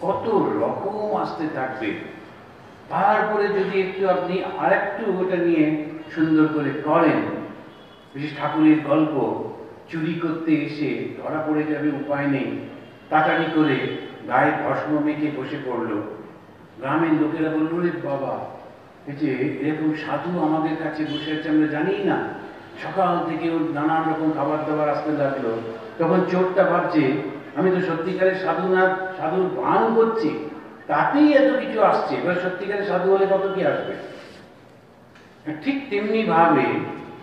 কত রকম আসতে থাকবে। তারপরে যদি একটু আপনি আরেকটু ওটা নিয়ে সুন্দর করে করেন বিশেষ ঠাকুরের গল্প, চুরি করতে এসে ধরা পড়ে যাবে, উপায় নেই। তাড়াতাড়ি করে গায়ে ভস্ম মেখে বসে পড়ল। গ্রামের লোকেরা বলল রে বাবা, এই যে এরকম সাধু আমাদের কাছে বসে আছে, আমরা জানি না। সকাল থেকে ওর নানান রকম খাবার দাবার আসতে লাগল। তখন চোরটা ভাবছে, আমি তো সত্যিকারের সাধু না সাধুর ভান করছি। তাতেই এত কিছু আসছে। এবার সত্যিকারের সাধু হলে কত কি আসবে? ঠিক তেমনি ভাবে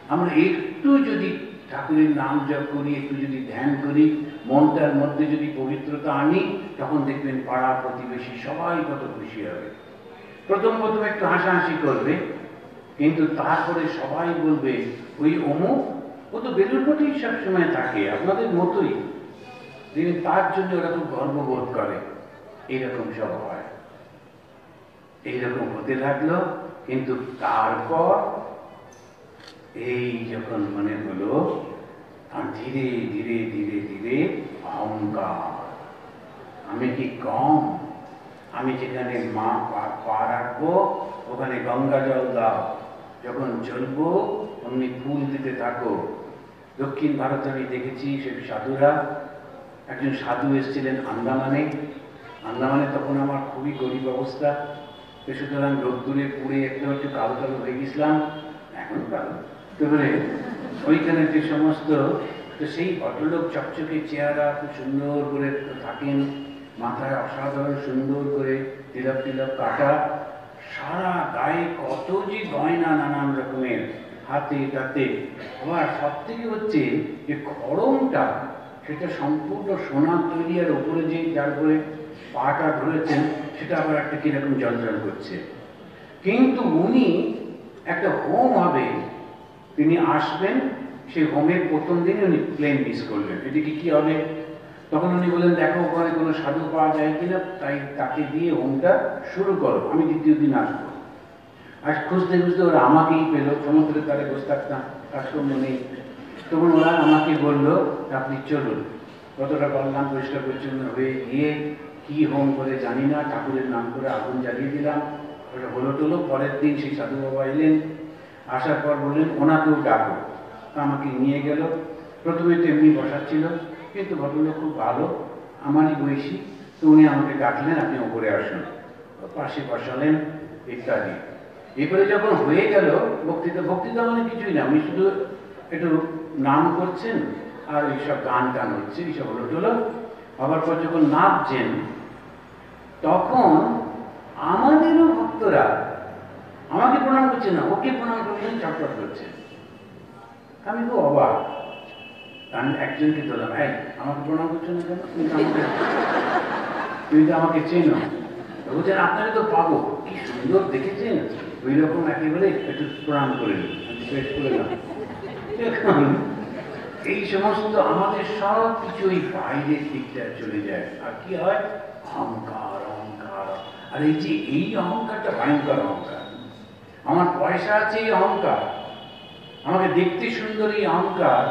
আমরা একটু যদি ঠাকুরের নাম জপ করি, একটু যদি ধ্যান করি, মনটার মধ্যে যদি পবিত্রতা আনি, তখন দেখবেন পাড়া প্রতিবেশী সবাই কত খুশি হবে। প্রথম প্রথম একটু হাসাহাসি করবে, কিন্তু তারপরে সবাই বলবে, ওই অমুক ও তো বেলুর মঠেই সবসময় থাকে, আপনাদের মতোই। তিনি তার জন্য ওরা খুব গর্ববোধ করে। এইরকম সব হয়। এইরকম হতে লাগল, কিন্তু তারপর এই যখন মনে হলো ধীরে ধীরে ধীরে ধীরে অহংকার। আমি কি কম? আমি যেখানে মা পা রাখব, ওখানে গঙ্গা জল দাও। যখন চলবো অমনি ফুল দিতে থাকো। দক্ষিণ ভারতে আমি দেখেছি সেই সাধুরা, একজন সাধু এসেছিলেন আন্দামানে। আন্দামানে তখন আমার খুবই গরিব অবস্থা। সুতরাং রোদ্দুরে পুড়ে একটু একটু কালো কালো হয়ে গেছিলাম, এখন কালো তারপরে ওইখানে যে সমস্ত, তো সেই ভদ্রলোক চকচকে চেহারা খুব সুন্দর করে থাকেন, মাথায় অসাধারণ সুন্দর করে তিলক তিলক কাটা। সারা গায়ে কত যে গয়না নানান রকমের, হাতে তাতে। আবার সব থেকে হচ্ছে যে খড়মটা, সেটা সম্পূর্ণ সোনার তৈরি আর ওপরে যে যার করে পাটা ধরেছেন সেটা আবার একটা কীরকম জলজল করছে। কিন্তু উনি একটা হোম হবে। তিনি আসবেন, সেই হোমের প্রথম দিনে উনি প্লেন মিস করলেন। এদিকে কি হবে? তখন উনি বললেন, দেখো ওখানে কোনো সাধু পাওয়া যায় কিনা? তাই তাকে দিয়ে হোমটা শুরু করো। আমি দ্বিতীয় দিন আসব। আর খুঁজতে খুঁজতে ওরা আমাকেই পেল। সমুদ্রের তারে বসে থাকতাম, কাজকর্ম নেই। তখন ওরা আমাকে বলল, আপনি চলুন। কতটা করলাম পরিষ্কার পরিচ্ছন্ন হয়ে গিয়ে কি হোম করে জানি না, ঠাকুরের নাম করে আগুন জ্বালিয়ে দিলাম। ওটা হলো টলো, পরের দিন সেই সাধু বাবা এলেন। আসার পর বললেন, ওনাকেও ডাকো। আমাকে নিয়ে গেল। প্রথমে তো এমনি বসাচ্ছিল কিন্তু ভদ্রলোক খুব ভালো, আমারই বয়সী, তো উনি আমাকে ডাকলেন, আপনি ওপরে আসুন। পাশে বসালেন, ইত্যাদি। এরপরে যখন হয়ে গেল, বক্তৃতা বক্তৃতা মানে কিছুই না, উনি শুধু একটু নাম করছেন আর এইসব গান টান হচ্ছে, এইসব হলো টলো। আবার পর যখন নাচছেন তখন আমাদেরও ভক্তরা আমাকে প্রণাম করছে না, ওকে প্রণাম করছেন চটপট করছে। আমি তো অবাক। আমি একজনকে বললাম এই, আমাকে প্রণাম করছ না কেন? তুমি আমাকে, তুমি তো আমাকে চেনো। বলছেন আপনাকে তো পাবো। কি সুন্দর দেখেছেন? ওই রকম একেবারে একটু প্রণাম করে শেষ করে এখন এই সমস্ত আমাদের সব কিছু ওই বাইরের দিকটা চলে যায়। আর কি হয়? অহংকার আর এই যে এই অহংকারটা ভয়ঙ্কর অহংকার। আমার পয়সা আছে এই অহংকার। আমাকে দেখতে সুন্দর এই অহংকার।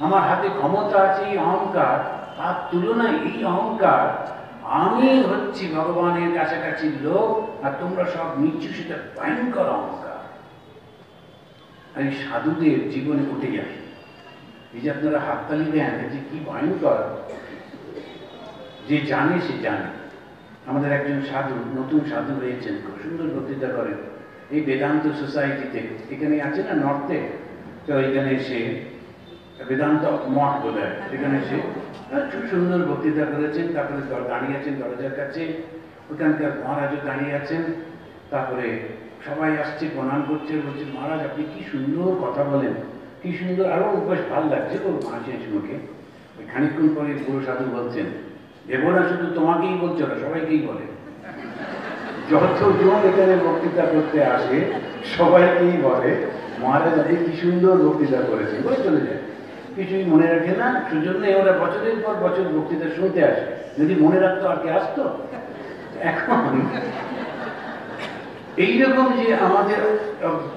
আমার হাতে ক্ষমতা আছে এই অহংকার। তার তুলনায় এই অহংকার আমি হচ্ছি ভগবানের কাছাকাছি লোক, আর তোমরা সব নিচ্ছ সেটা ভয়ঙ্কর অহংকার। আর এই সাধুদের জীবনে উঠে যায় এই যে আপনারা হাততালি দেন যে কি ভয়ঙ্কর। যে জানে, সে জানে। আমাদের একজন সাধু, নতুন সাধু হয়েছেন, খুব সুন্দর বক্তৃতা করেন। এই বেদান্ত সোসাইটিতে এখানে আছে না নর্থে তো এখানে এসে, বেদান্ত মঠ বোধ হয় সেখানে খুব সুন্দর বক্তৃতা করেছেন। তারপরে দাঁড়িয়ে আছেন দরজার কাছে। ওখানকার মহারাজও দাঁড়িয়ে আছেন। তারপরে সবাই আসছে, প্রণাম করছে, বলছে, মহারাজ, আপনি কি সুন্দর কথা বলেন। কি সুন্দর, আরও বেশ ভালো লাগছে ওর হাসি মুখে খানিক্ষণ পরে পুরো সাধু বলছেন দেবরা শুধু তোমাকেই বলছো না, সবাইকেই বলে। যতজন এখানে বক্তৃতা করতে আসে, সবাইকেই বলে, মহারাজ আপনি কি সুন্দর বক্তৃতা করেছেন। বলে চলে যায়। কিছুই মনে রাখে না সেজন্য ওরা বছরের পর বছর বক্তৃতা শুনতে আসে। যদি মনে রাখতো আর কি আসতো? এখন এইরকম যে আমাদের,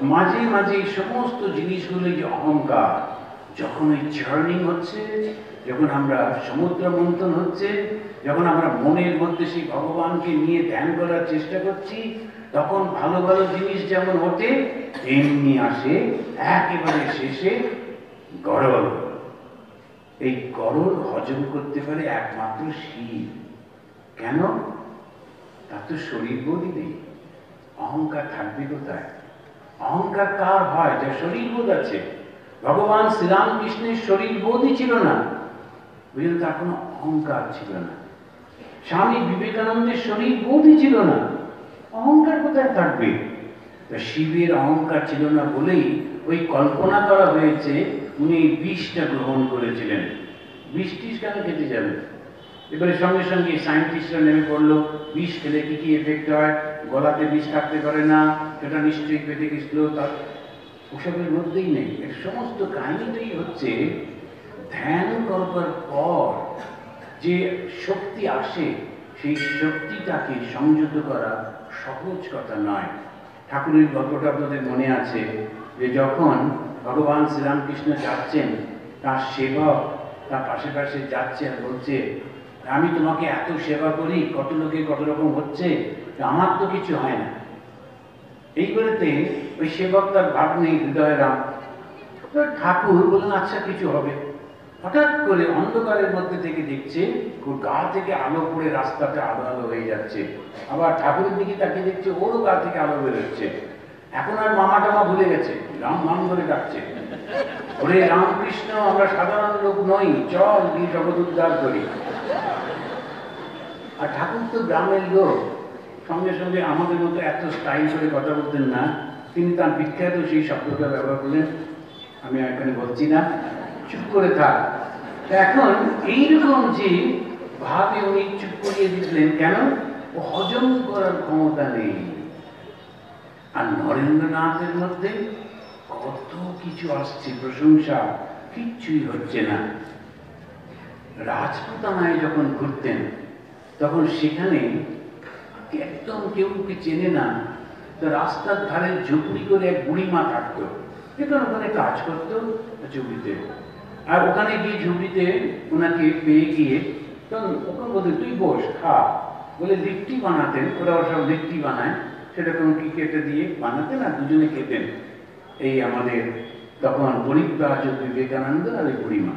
মাঝে মাঝে সমস্ত জিনিসগুলো যে অহংকার যখন ওই চার্নিং হচ্ছে, যখন আমরা সমুদ্র মন্থন হচ্ছে, যখন আমরা মনের মধ্যে সেই ভগবানকে নিয়ে ধ্যান করার চেষ্টা করছি, তখন ভালো ভালো জিনিস যেমন ওঠে, তেমনি আসে, একেবারে শেষে গরল। এই গরল হজম করতে পারে একমাত্র শিব। কেন? তার তো শরীর বোধই নেই। অহংকার থাকবে কোথায়? অহংকার কার হয়? যার শরীর বোধ আছে। ভগবান শ্রীরামকৃষ্ণের শরীর বোধই ছিল না, বুঝলেন তার কোনো অহংকার ছিল না। স্বামী বিবেকানন্দের শরীর বোধই ছিল না, অহংকার কোথায় থাকবে? শিবের অহংকার ছিল না বলেই ওই কল্পনা করা হয়েছে, উনি বিষটা গ্রহণ করেছিলেন। বিষ কেন খেতে যাবে? এবারে সঙ্গে সঙ্গে সায়েন্টিস্টরা নেমে পড়ল, বিষ খেলে কি কি এফেক্ট হয়? গলাতে বিষ থাকতে পারে না, সেটা নিশ্চয়ই পেটে গেছিল তার ওসবের মধ্যেই নেই। এর সমস্ত কাহিনীটাই হচ্ছে ধ্যান করবার পর যে শক্তি আসে, সেই শক্তিটাকে সংযত করা সহজ কথা নয়। ঠাকুরের গল্পটা আপনাদের মনে আছে যে যখন ভগবান শ্রীরামকৃষ্ণ যাচ্ছেন, তার সেবক তার পাশে পাশে যাচ্ছে আর বলছে, আমি তোমাকে এত সেবা করি, কত লোকে কত রকম হচ্ছে আমার তো কিছু হয় না। এই ওই সেবক তার ভাব নেই হৃদয় রাম ঠাকুর বললেন আচ্ছা কিছু হবে। হঠাৎ করে অন্ধকারের মধ্যে থেকে দেখছে, গা থেকে আলো পড়ে রাস্তাটা আলো আলো হয়ে যাচ্ছে। আবার ঠাকুরের দিকে তাকিয়ে দেখছে, ওরও গা থেকে আলো বেরোচ্ছে। এখন আর মামা টামা ভুলে গেছে, রাম নাম ধরে ডাকছে। ওরে রামকৃষ্ণ, আমরা সাধারণ লোক নই, চল গিয়ে জগৎ উদ্ধার করি। আর ঠাকুর তো গ্রামের লোক, সঙ্গে সঙ্গে আমাদের মতো এত স্টাইল করে কথা বলতেন না। তিনি তার বিখ্যাত সেই শব্দটা ব্যবহার করলেন, আমি এখানে বলছি না, চুপ করে থাক। এখন এইরকম যে ভাবে উনি চুপ করিয়ে দিলেন, কেন? হজম করার ক্ষমতা নেই। আর নরেন্দ্রনাথের মধ্যে কত কিছু আসছে, প্রশংসা, কিচ্ছুই হচ্ছে না। রাজপুতানায় যখন ঘুরতেন, তখন সেখানে একদম কেউ চেনে না তো রাস্তার ধারে ঝুপড়ি করে এক বুড়িমা থাকতো। এখন ওখানে কাজ করতো, ঝুপড়িতে। আর ওখানে গিয়ে ঝুপড়িতে ওনাকে পেয়ে গিয়ে তখন ওখানে বলতে, তুই বস, খা। বলে, লিট্টি বানাতেন। ওরা সব লিট্টি বানায়। সেটা কোনো কি কেটে দিয়ে বানাতেন আর দুজনে খেতেন। এই আমাদের তখন পরিব্রাজ বিবেকানন্দ আর ওই বুড়িমা।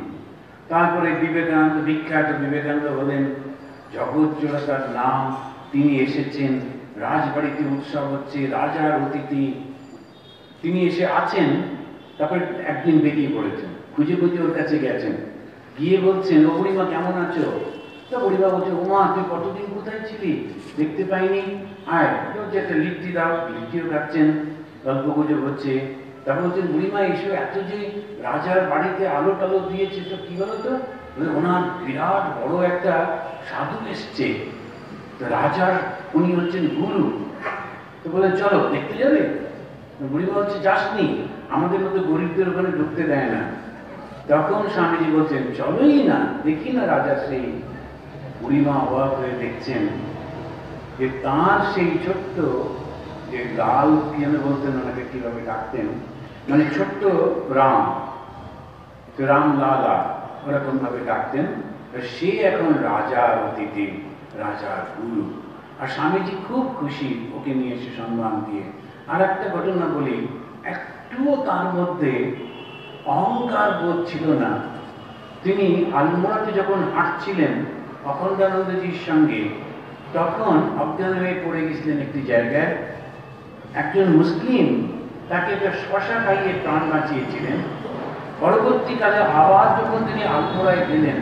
তারপরে বিবেকানন্দ, বিখ্যাত বিবেকানন্দ হলেন জগৎ জোড়া তার নাম। তিনি এসেছেন রাজবাড়িতে উৎসব হচ্ছে, রাজার অতিথি। তিনি এসে আছেন, তারপর একদিন বেরিয়ে পড়েছেন। খুঁজে খুঁজে ওর কাছে গেছেন। গিয়ে বলছেন, ও বুড়িমা, কেমন আছো? তা বুড়িমা বলছে ওমা তুই কতদিন কোথায় ছিলি? দেখতে পাইনি। আয়, বলছে, একটা লিট্টি দাও। লিট্টিও খাচ্ছেন। গল্প গুজব হচ্ছে। তারপর বলছেন, বুড়িমা, এসো, এত যে রাজার বাড়িতে আলো টালো দিয়েছে তো কি বলো তো ওনার বিরাট বড় একটা সাধু এসছে। রাজার উনি হচ্ছেন গুরু। তো বলে, চলো, দেখতে যাবে? বুড়িমা হচ্ছে যাসনি। আমাদের মতো গরিবদের ওখানে ঢুকতে দেয় না। তখন স্বামীজি বলছেন, চলোই না, দেখি না রাজা সেই বুড়িমা অবাক হয়ে দেখছেন যে তার সেই ছোট্ট যে লাল কি যেন বলতেন ওনাকে কীভাবে ডাকতেন মানে ছোট্ট রাম রাম লালা ওরকম ভাবে ডাকতেন সে এখন রাজার অতিথি। রাজার গুরু। আর স্বামীজি খুব খুশি ওকে নিয়ে এসে সম্মান দিয়ে। আর একটা ঘটনা বলি, একটুও তার মধ্যে অহংকার বোধ ছিল না। তিনি আলমোড়াতে যখন হাঁটছিলেন, অখণ্ডানন্দজির সঙ্গে, তখন অজ্ঞান হয়ে পড়ে গেছিলেন একটি জায়গায়। একজন মুসলিম তাকে একটা শশা খাইয়ে প্রাণ বাঁচিয়েছিলেন। পরবর্তীকালে আবার যখন তিনি আলমোড়ায় গেলেন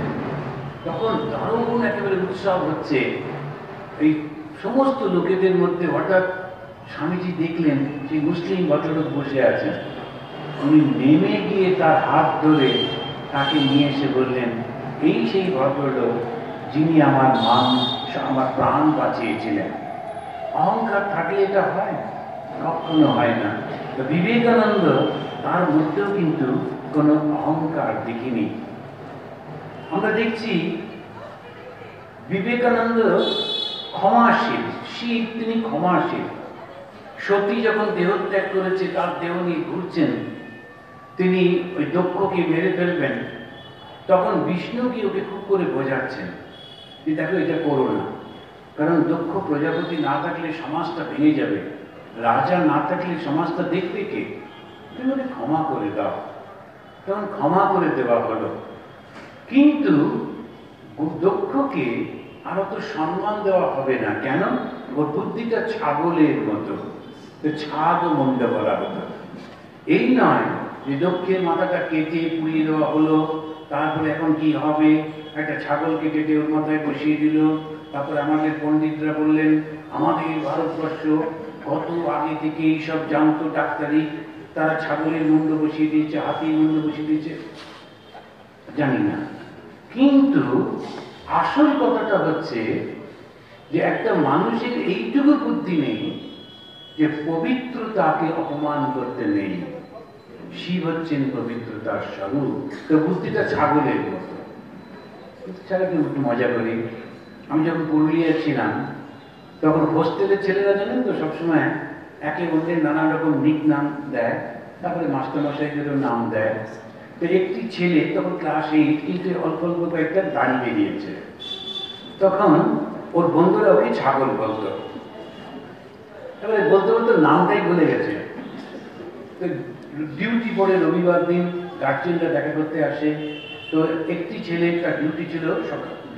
তখন দারুণ একেবারে উৎসব হচ্ছে। এই সমস্ত লোকেদের মধ্যে হঠাৎ স্বামীজি দেখলেন সেই মুসলিম ভদ্রলোক বসে আছেন। উনি নেমে গিয়ে তার হাত ধরে তাকে নিয়ে এসে বললেন, এই সেই ভদ্রলোক যিনি আমার মান, আমার প্রাণ বাঁচিয়েছিলেন। অহংকার থাকলে এটা হয়, কখনো হয় না। বিবেকানন্দ তার মধ্যেও কিন্তু কোনো অহংকার দেখিনি। আমরা দেখছি বিবেকানন্দ ক্ষমাশীল, শিব, তিনি ক্ষমাশীল। সতী যখন দেহত্যাগ করেছে, তার দেহ নিয়ে ঘুরছেন, তিনি ওই দক্ষকে মেরে ফেলবেন, তখন বিষ্ণু কি ওকে খুব করে বোঝাচ্ছেন যে দেখো এটা করো না। কারণ দক্ষ প্রজাপতি না থাকলে সমাজটা ভেঙে যাবে। রাজা না থাকলে সমাজটা দেখবে কে? তুমি ক্ষমা করে দাও। তখন ক্ষমা করে দেওয়া হলো। কিন্তু দক্ষকে আর অত সম্মান দেওয়া হবে না। কেন? ওর বুদ্ধিটা ছাগলের মতো। তো ছাগ মন্দ বলা হতো। এই নয় যে দক্ষের মাথাটা কেটে পুড়িয়ে দেওয়া হলো, তারপরে এখন কি হবে? একটা ছাগলকে কেটে ওর মাথায় বসিয়ে দিল। তারপরে আমাদের পণ্ডিতরা বললেন, আমাদের ভারতবর্ষ কত আগে থেকে এইসব জানতো ডাক্তারি, তারা ছাগলের মুন্ড বসিয়ে দিয়েছে, হাতির মুন্ড বসিয়ে দিয়েছে। জানি না কিন্তু আসল কথাটা হচ্ছে যে একটা মানুষের এইটুকু বুদ্ধি নেই যে পবিত্রতাকে অপমান করতে নেই। শিব হচ্ছেন পবিত্রতার স্বরূপ। তো বুদ্ধিটা ছাগলের মতো। ছাড়াকে একটু মজা করি। আমি যখন পুরুলিয়ায় ছিলাম, তখন হোস্টেলের ছেলেরা জানেন তো, সবসময় একে অন্যের নানা রকম নিক নাম দেয়। তারপরে মাস্টারমশাইদেরও নাম দেয়। একটি ছেলে তখন ক্লাস এইট কিন্তু অল্প অল্প কয়েকটা দাড়ি বেরিয়েছে। তখন ওর বন্ধুরা ওকে ছাগল বলতো। বলতে বলতে নামটাই ভুলে গেছে। ডিউটি পড়ে রবিবার দিন গার্জেনরা দেখা করতে আসে। তো একটি ছেলে, তার ডিউটি ছিল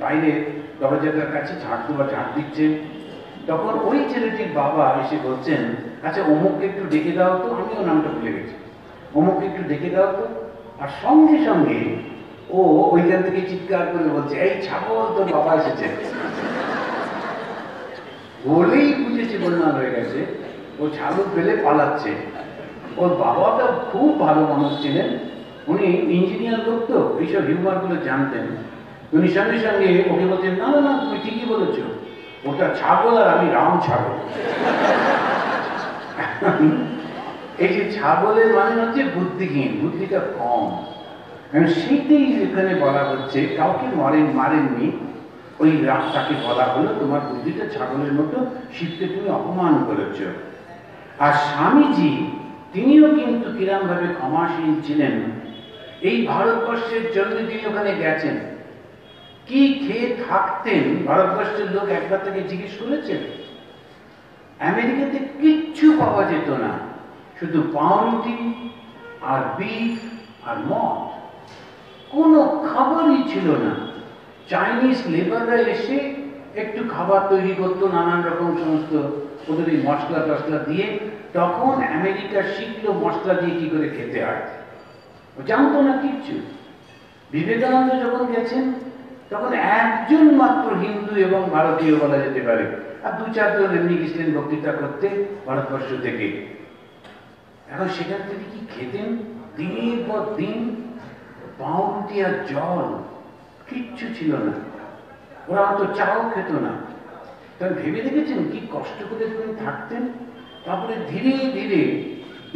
বাইরে দরজাটার কাছে ঝাড় দেওয়া ঝাড় দিচ্ছে। তখন ওই ছেলেটির বাবা এসে বলছেন আচ্ছা অমুককে একটু ডেকে দাও তো, আমিও নামটা ভুলে গেছি। অমুককে একটু ডেকে দাও তো। আর সঙ্গে সঙ্গে ও ওইখান থেকে চিৎকার করে বলছে, এই ছাগল তোর বাবা এসেছে। বলেই বুঝেছে বন্যা হয়ে গেছে। ও ছাগল ফেলে পালাচ্ছে। ওর বাবাটা খুব ভালো মানুষ ছিলেন। উনি ইঞ্জিনিয়ার লোক তো, এইসব হিউমারগুলো জানতেন। উনি সঙ্গে সঙ্গে ওকে বলছেন, না না না, তুমি ঠিকই বলেছ। ওটা ছাগল আর আমি রাম ছাগল। এই যে ছাগলের মানে হচ্ছে বুদ্ধিহীন, বুদ্ধিটা কম। সেইটাই এখানে বলা হচ্ছে, কাউকে মরেন মারেননি, ওই রাম তাকে বলা হলো, তোমার বুদ্ধিটা ছাগলের মতো শিবকে তুমি অপমান করেছ। আর স্বামীজি, তিনিও কিন্তু কিরমভাবে ক্ষমাসীন ছিলেন। এই ভারতবর্ষের জন্য তিনি ওখানে গেছেন। কি খেয়ে থাকতেন? ভারতবর্ষের লোক একবার থেকে জিজ্ঞেস করেছেন আমেরিকাতে কিচ্ছু পাওয়া যেত না। শুধু পাউরুটি আর বিফ আর মদ। কোনো খাবারই ছিল না। চাইনিজ লেবাররা এসে একটু খাবার তৈরি করতো, নানান রকম সমস্ত ওদের এই মশলা টসলা দিয়ে। তখন আমেরিকা শিখলো মশলা দিয়ে কি করে খেতে হয়। জানতো না কিচ্ছু বিবেকানন্দ যখন গেছেন, তখন একজন মাত্র হিন্দু এবং ভারতীয় বলা যেতে পারে। আর দু চারজন এমনি গেছিলেন বক্তৃতা করতে ভারতবর্ষ থেকে। এখন সেখান থেকে কি খেতেন? দিনের পর দিন পাউরুটি আর জল কিচ্ছু ছিল না। ওরা অত চাও খেত না। তাই ভেবে দেখেছেন কি কষ্ট করে তিনি থাকতেন? তারপরে ধীরে ধীরে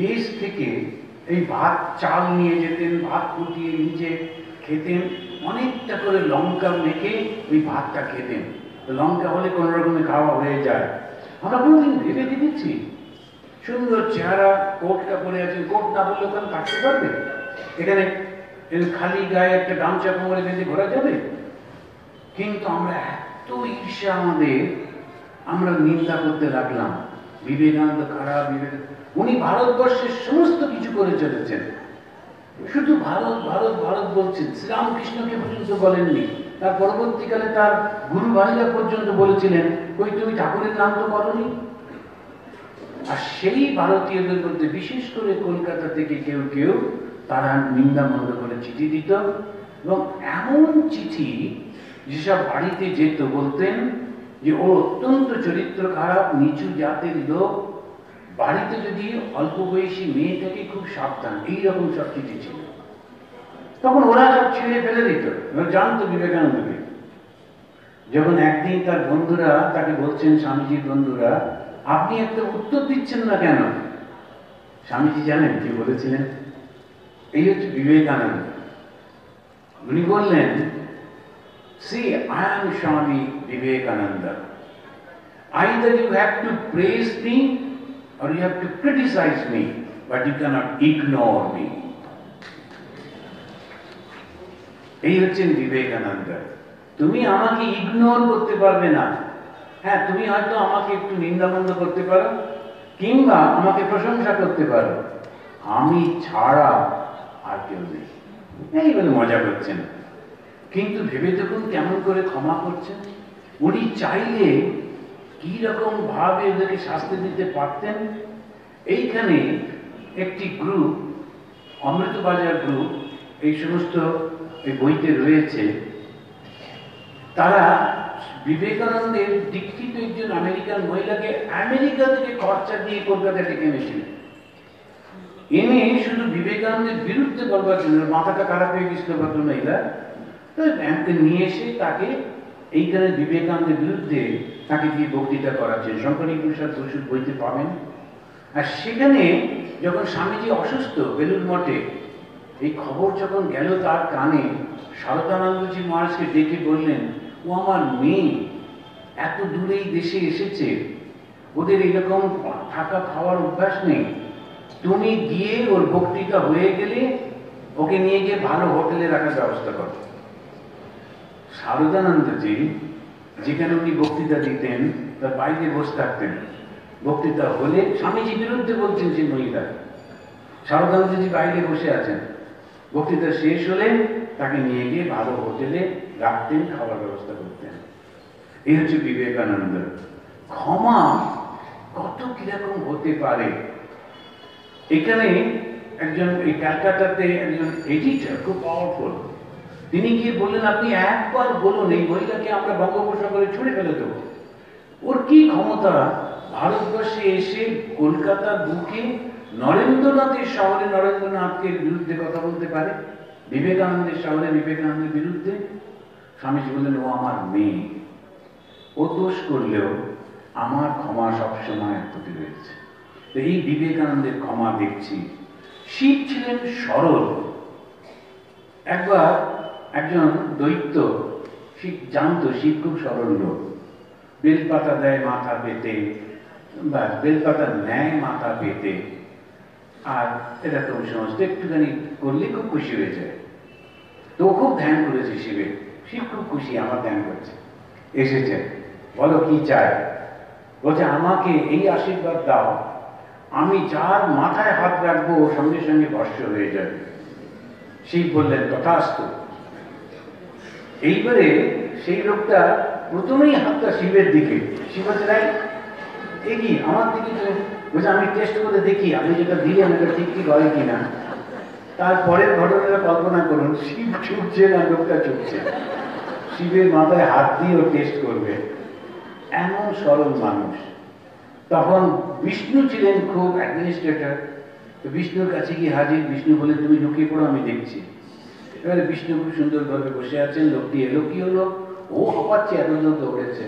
দেশ থেকে এই ভাত, চাল নিয়ে যেতেন, ভাত ফুটিয়ে নিজে খেতেন। অনেকটা করে লঙ্কা মেখে ওই ভাতটা খেতেন। লঙ্কা হলে কোনো রকমের খাওয়া হয়ে যায়। আমরা কোনোদিন ভেবে দেখেছি? সুন্দর চেহারা, কোটটা পরে আছে কোট না বললে ওখানে থাকতে পারবে? এখানে খালি গায়ে একটা গামছা কোমরে বেঁধে ঘোরা যাবে? কিন্তু আমরা এত ঈর্ষা আমাদের আমরা নিন্দা করতে লাগলাম। বিবেকানন্দ খারাপ বিবেক, উনি ভারতবর্ষের সমস্ত কিছু করে চলেছেন। শুধু ভারত ভারত ভারত বলছেন, শ্রীরামকৃষ্ণকে পর্যন্ত বলেননি। তার পরবর্তীকালে তার গুরু ভাইরা পর্যন্ত বলেছিলেন, ওই তুমি ঠাকুরের নাম তো করনি আর সেই ভারতীয়দের মধ্যে, বিশেষ করে কলকাতা থেকে কেউ কেউ, তারা নিন্দা মন্দ করে চিঠি দিত এবং এমন চিঠি যেসব বাড়িতে যেত বলতেন যে ও অত্যন্ত চরিত্র খারাপ, নিচু জাতের লোক। বাড়িতে যদি অল্প বয়সী মেয়েটাকে খুব সাবধান। এইরকম সব চিঠি ছিল। তখন ওরা সব ছেড়ে ফেলে দিত জানতো বিবেকানন্দকে। যখন একদিন তার বন্ধুরা তাকে বলছেন, স্বামীজির বন্ধুরা আপনি একটা উত্তর দিচ্ছেন না কেন? স্বামীজি জানেন কি বলেছিলেন? এই হচ্ছে বিবেকানন্দ। উনি বললেন C I am Swami Vivekananda Either you have to praise me or you have to criticize me, but you cannot ignore me. এই হচ্ছেন বিবেকানন্দ। তুমি আমাকে ইগনোর করতে পারবে না। হ্যাঁ তুমি হয়তো আমাকে একটু নিন্দাবন্ধ করতে পারো, কিংবা আমাকে প্রশংসা করতে পারো। আমি ছাড়া আর কেউ নেই। এই বলে মজা করছেন। কিন্তু ভেবে দেখুন কেমন করে ক্ষমা করছেন। উনি চাইলে কি রকম ভাবে ওদেরকে শাস্তি দিতে পারতেন? এইখানে একটি গ্রুপ অমৃতবাজার গ্রুপ এই সমস্ত এই বইতে রয়েছে। তারা বিবেকানন্দের দীক্ষিত একজন আমেরিকান মহিলাকে আমেরিকা থেকে খরচা দিয়ে কলকাতা ডেকে এনেছিলেন। এনে শুধু বিবেকানন্দের বিরুদ্ধে বলবার জন্য মাথাটা খারাপ হয়ে গেছিল ভদ্র মহিলা। তো ব্যাংকে নিয়ে এসে তাকে এইখানে বিবেকানন্দের বিরুদ্ধে তাকে দিয়ে বক্তৃতা করাচ্ছেন শঙ্করী প্রসাদ বসুর বইতে পাবেন। আর সেখানে যখন স্বামীজি অসুস্থ বেলুর মঠে, এই খবর যখন গেল তার কানে, শারদানন্দজি মহারাজকে ডেকে বললেন ও আমার মেয়ে। এত দূরেই দেশে এসেছে। ওদের এরকম থাকা খাওয়ার অভ্যাস নেই। তুমি গিয়ে ওর বক্তৃতা হয়ে গেলে ওকে নিয়ে গিয়ে ভালো হোটেলে রাখার ব্যবস্থা করো। শারদানন্দজি, যেখানে উনি বক্তৃতা দিতেন, তার বাইরে বসে থাকতেন। বক্তৃতা হলে স্বামীজি বিরুদ্ধে বলছেন সেই মহিলা। শারদানন্দজি বাইরে বসে আছেন। বক্তৃতা শেষ হলে তাকে নিয়ে গিয়ে ভালো হোটেলে রাখতেন খাবার ব্যবস্থা করতেন এই হচ্ছে বিবেকানন্দ। ক্ষমা কত কীরকম হতে পারে? এখানে একজন, এই ক্যালকাটাতে একজন এডিটার খুব পাওয়ারফুল তিনি গিয়ে বললেন, আপনি একবার বলুন, এই মহিলাকে আমরা বঙ্গোপসাগরে ছুড়ে ফেলে দেবো। ওর কি ক্ষমতা? ভারতবর্ষে এসে কলকাতার বুকে নরেন্দ্রনাথের শহরে নরেন্দ্রনাথকে বিরুদ্ধে কথা বলতে পারে? বিবেকানন্দের শহরে বিবেকানন্দের বিরুদ্ধে স্বামীজি বললেন ও আমার মেয়ে। ও দোষ করলেও আমার ক্ষমা সবসময় প্রতি রয়েছে। এই বিবেকানন্দের ক্ষমা দেখছি। শিব ছিলেন সরল। একবার একজন দৈত্য শিব জানতো, শিব খুব সরল লোক। বেলপাতা দেয় মাথা পেতে বা বেলপাতা নেয় মাথা পেতে। আর এরকম সমস্ত একটুখানি করলে খুব খুশি হয়ে যায়। তো খুব ধ্যান করেছে শিবের। শিব খুব খুশি, আমার ধ্যান করছে। এসেছে। বলো, কি চাই বলছে, আমাকে এই আশীর্বাদ দাও। আমি যার মাথায় হাত রাখব সঙ্গে সঙ্গে ভস্য হয়ে যাবে। শিব বললেন, তথাস্তু। এইবারে সেই লোকটা প্রথমেই হাতটা শিবের দিকে। শিব বলছে রাই এ কি আমার দিকে বলছে, আমি টেস্ট করে দেখি, আপনি যেটা দিলেন, এটা ঠিক ঠিক হয় কিনা? তারপরের ঘটনাটা কল্পনা করুন, শিব ছুটছে না লোকটা ছুটছে। শিবের মাথায় হাত দিয়েও টেস্ট করবে। এমন সরল মানুষ। তখন বিষ্ণু ছিলেন খুব অ্যাডমিনিস্ট্রেটর তো বিষ্ণুর কাছে গিয়ে হাজির, বিষ্ণু বলে তুমি লুকিয়ে পড়ো, আমি দেখছি। এবারে বিষ্ণু খুব সুন্দরভাবে বসে আছেন, লোকটি এলো, কি হলো? ও হপাচ্ছে এতজন দৌড়েছে।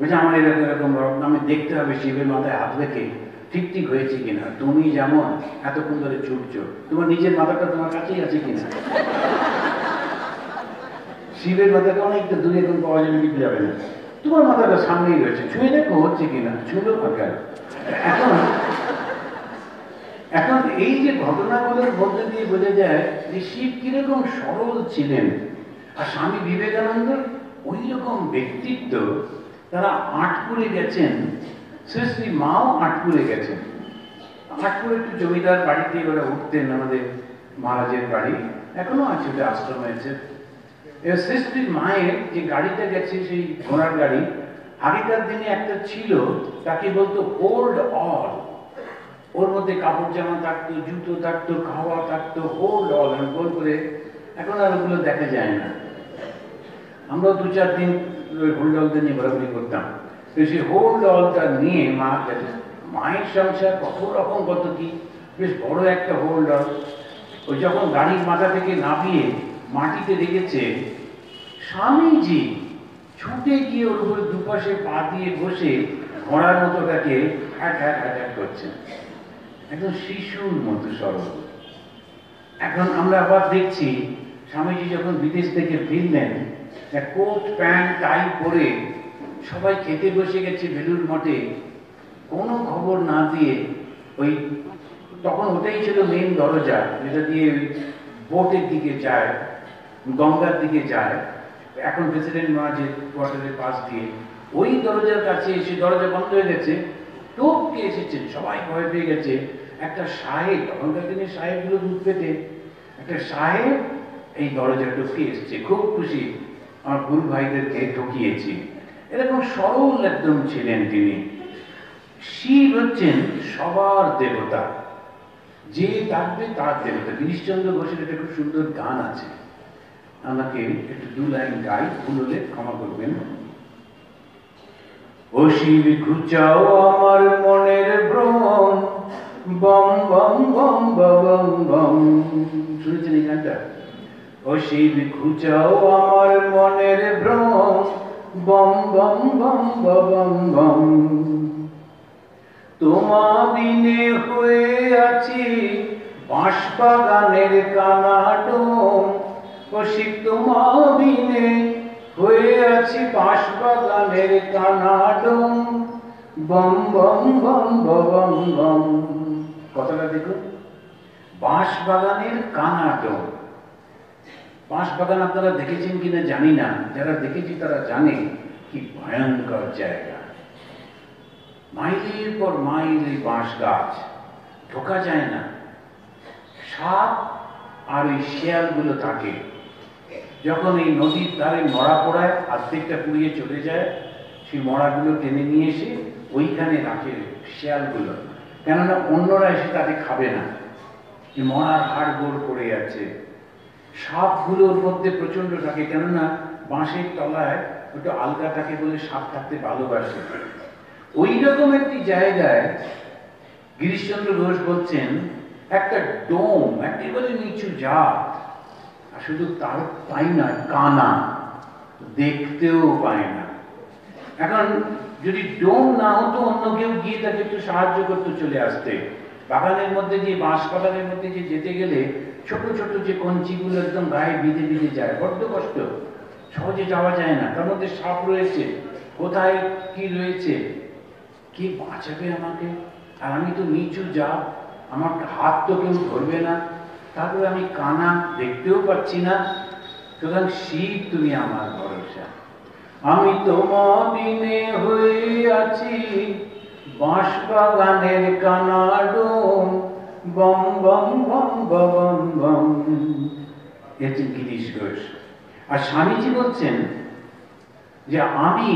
বলছে, আমার এরকম এরকম রকম আমি দেখতে হবে শিবের মাথায় হাত রেখে। ঠিক ঠিক হয়েছে কিনা? তুমি যেমন এতক্ষণ ধরে ছুটছো তোমার নিজের মাথাটা তোমার কাছেই আছে কিনা? শিবের মাথাটা অনেকটা দূরে, এখন পাওয়া যাবে কি যাবে না। তোমার মাথাটা সামনেই রয়েছে, ছুঁয়ে দেখো হচ্ছে কিনা, ছুঁলো কেন এখন এখন এই যে ঘটনাগুলোর মধ্যে দিয়ে বোঝা যায় যে শিব কীরকম সরল ছিলেন। আর স্বামী বিবেকানন্দ ওই রকম ব্যক্তিত্ব, তারা আটপুরে গেছেন শ্রী মাও আটপুরে গেছেন। আটপুরে একটু জমিদার বাড়িতে ওরা উঠতেন, আমাদের মহারাজের বাড়ি। এখনও আছে, ওটা আশ্রম হয়েছে এবার শ্রী মায়ের যে গাড়িটা গেছে, সেই ঘোড়ার গাড়ি, আগেকার দিনে একটা ছিল, তাকে বলতো ওল্ড অল ওর মধ্যে কাপড় জামা থাকতো, জুতো থাকতো, খাওয়া থাকতো হোল্ড অল গোল করে। এখন আর ওগুলো দেখা যায় না। আমরা দু চার দিন হোল্ড অলটা নিয়ে ঘোরাঘুরি করতাম। সেই হোল্ড অলটা নিয়ে মা গেছে মায়ের সংসার কত রকম কত কি বেশ বড় একটা হোল্ড ওই যখন গাড়ির মাথা থেকে নামিয়ে মাটিতে রেখেছে, স্বামীজি ছুটে গিয়ে ওর উপরে দুপাশে পা দিয়ে বসে ঘোড়ার মতো তাকে হ্যাট হ্যাট হ্যাট হ্যাট করছেন একদম শিশুর মতো সরল। এখন আমরা আবার দেখছি, স্বামীজি যখন বিদেশ থেকে ফিরলেন কোট, প্যান্ট, টাই পরে সবাই খেতে বসে গেছে বেলুর মঠে। কোনো খবর না দিয়ে ওই তখন ওটাই ছিল মেন দরজা, যেটা দিয়ে বোটের দিকে যায়, গঙ্গার দিকে যায়। এখন প্রেসিডেন্ট মহারাজের কোয়ার্টারের পাশ দিয়ে। ওই দরজার কাছে এসে দরজা বন্ধ হয়ে গেছে টপকে এসেছেন, সবাই ভয় পেয়ে গেছে। একটা সাহেব তখনকার দিনে সাহেবগুলো দুধ পেতে একটা সাহেব এই দরজা টপকে এসছে, খুব খুশি। আমার গুরু ভাইদেরকে ঢুকিয়েছি এরকম সরল একদম ছিলেন তিনি। শিব হচ্ছেন সবার দেবতা। যে ডাকবে তার দেবতা। গিরিশচন্দ্র ঘোষের একটা খুব সুন্দর গান আছে। আমাকে একটু দু লাইন গাই, ভুল হলে ক্ষমা করবেন। ও শিব, ঘুচাও আমার মনের ভ্রম। বম বম বম বম বম। শুনেছেন এই গানটা? ও শিব, ঘুচাও আমার মনের ভ্রম। বম বম বম বম বম। তোমা বিনে হয়ে আছি বাঁশবাগানের কানাডোম শিব তোমা বিনে হয়ে আছি বাঁশবাগানের কানাডোম বম বম বম বম বম। কথাটা দেখুন। বাঁশবাগানের কানাডোম বাঁশবাগান আপনারা দেখেছেন কিনা জানি না। যারা দেখেছি তারা জানে কি ভয়ঙ্কর জায়গা। মাইলের পর মাইল এই বাঁশ গাছ ঢোকা যায় না। সাপ আর ওই শিয়ালগুলো থাকে। যখন এই নদীর ধারে মরা পড়ায়, আর্ধেকটা পুড়িয়ে চলে যায়, সেই মরাগুলো টেনে নিয়ে এসে ওইখানে রাখে শিয়ালগুলো। কেননা অন্যরা এসে তাদের খাবে না। মরার হাড় গোড় পড়ে আছে। সাপগুলোর মধ্যে প্রচণ্ড থাকে। কেননা বাঁশের তলায় একটু আলগা থাকে বলে সাপ থাকতে ভালোবাসে। ওই রকম একটি জায়গায় গিরিশচন্দ্র ঘোষ বলছেন, একটা ডোম একেবারে নিচু জাত, আর শুধু তার তাই না কানা, দেখতেও পায় না। এখন যদি ডোম না হতো, অন্য কেউ গিয়ে তাকে একটু সাহায্য করতে চলে আসতে। বাগানের মধ্যে দিয়ে বাঁশ বাগানের মধ্যে যে যেতে গেলে ছোট ছোট যে কঞ্চিগুলো একদম গায়ে বিঁধে বিঁধে যায়, বড্ড কষ্ট। সহজে যাওয়া যায় না। তার মধ্যে সাপ রয়েছে। কোথায় কি রয়েছে? কে বাঁচাবে আমাকে? আর আমি তো নিচু যা আমার হাত তো কেউ ধরবে না। তারপরে আমি কানা দেখতেও পাচ্ছি না। সুতরাং শিব, তুমি আমার ভরসা। আমি তো মদিনে হয়ে আছি বাঁশ বাগানের কানাডোম। বম বম বম বম বম এটি গিরিশ ঘোষ। আর স্বামীজি বলছেন যে আমি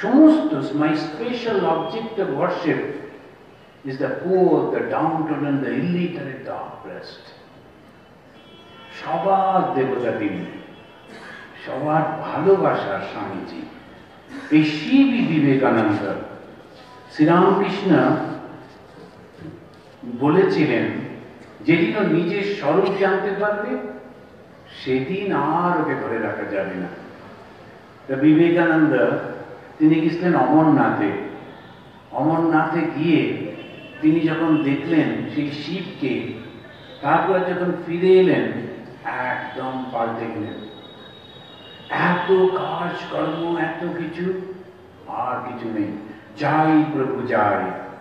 সমস্ত my special object of worship is the poor, the downtrodden, the illiterate, the oppressed. সবার দেবতা তিনি সবার ভালোবাসার স্বামীজি। এই শিবই বিবেকানন্দ। শ্রীরামকৃষ্ণ বলেছিলেন যেদিন ও নিজের স্বরূপ জানতে পারবে, সেদিন আর ওকে ধরে রাখা যাবে না। বিবেকানন্দ, তিনি গেছিলেন অমরনাথে। অমরনাথে গিয়ে তিনি যখন দেখলেন সেই শিবকে তারপরে যখন ফিরে এলেন, একদম পাল্টে গেলেন। এত কাজ কর্ম এত কিছু, আর কিছু নেই। যাই প্রভু, যাই।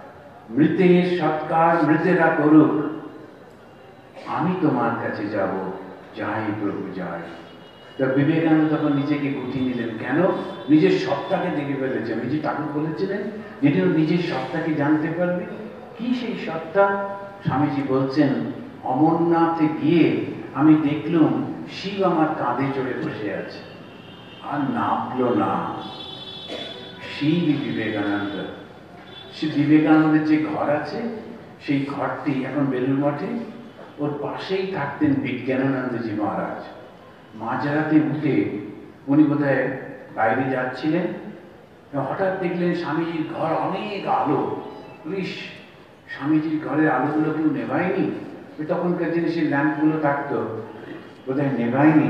মৃতের সৎকার মৃতেরা করুক। আমি তোমার কাছে যাব, যাই প্রভু, যাই। তা বিবেকানন্দ তখন নিজেকে গুটিয়ে নিলেন, কেন? নিজের সত্তাকে দেখে ফেলেছেন নিজে ঠাকুর বলেছিলেন, যেটি নিজের সত্তাকে জানতে পারবে। কি সেই সত্তা? স্বামীজি বলছেন, অমরনাথে গিয়ে আমি দেখলুম, শিব আমার কাঁধে চড়ে বসে আছে। আর নামলো না। শিব বিবেকানন্দ। সে বিবেকানন্দের যে ঘর আছে, সেই ঘরটি এখন বেলুর মঠে। ওর পাশেই থাকতেন বিজ্ঞানানন্দজি মহারাজ। মাঝরাতে উঠে উনি বোধহয় বাইরে যাচ্ছিলেন, হঠাৎ দেখলেন স্বামীজির ঘর অনেক আলো। পুলিশ স্বামীজির ঘরের আলোগুলো কেউ নেভায়নি? তখনকার দিনে সেই ল্যাম্পগুলো থাকতো বোধহয় নেভায়নি?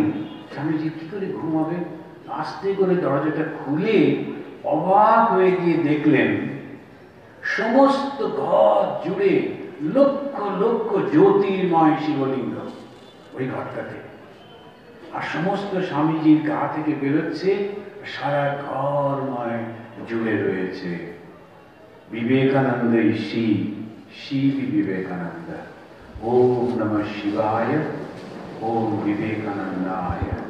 স্বামীজি কি করে ঘুমাবে আস্তে করে দরজাটা খুলে অবাক হয়ে গিয়ে দেখলেন সমস্ত ঘর জুড়ে লক্ষ লক্ষ জ্যোতির্ময় শিবলিঙ্গ ওই ঘরটাতে। আর সমস্ত স্বামীজির গা থেকে বেরোচ্ছে, সারা ঘরময় জুড়ে রয়েছে। বিবেকানন্দ শিব শিব বিবেকানন্দ। ওম নম শিবায়, ওম বিবেকানন্দায়।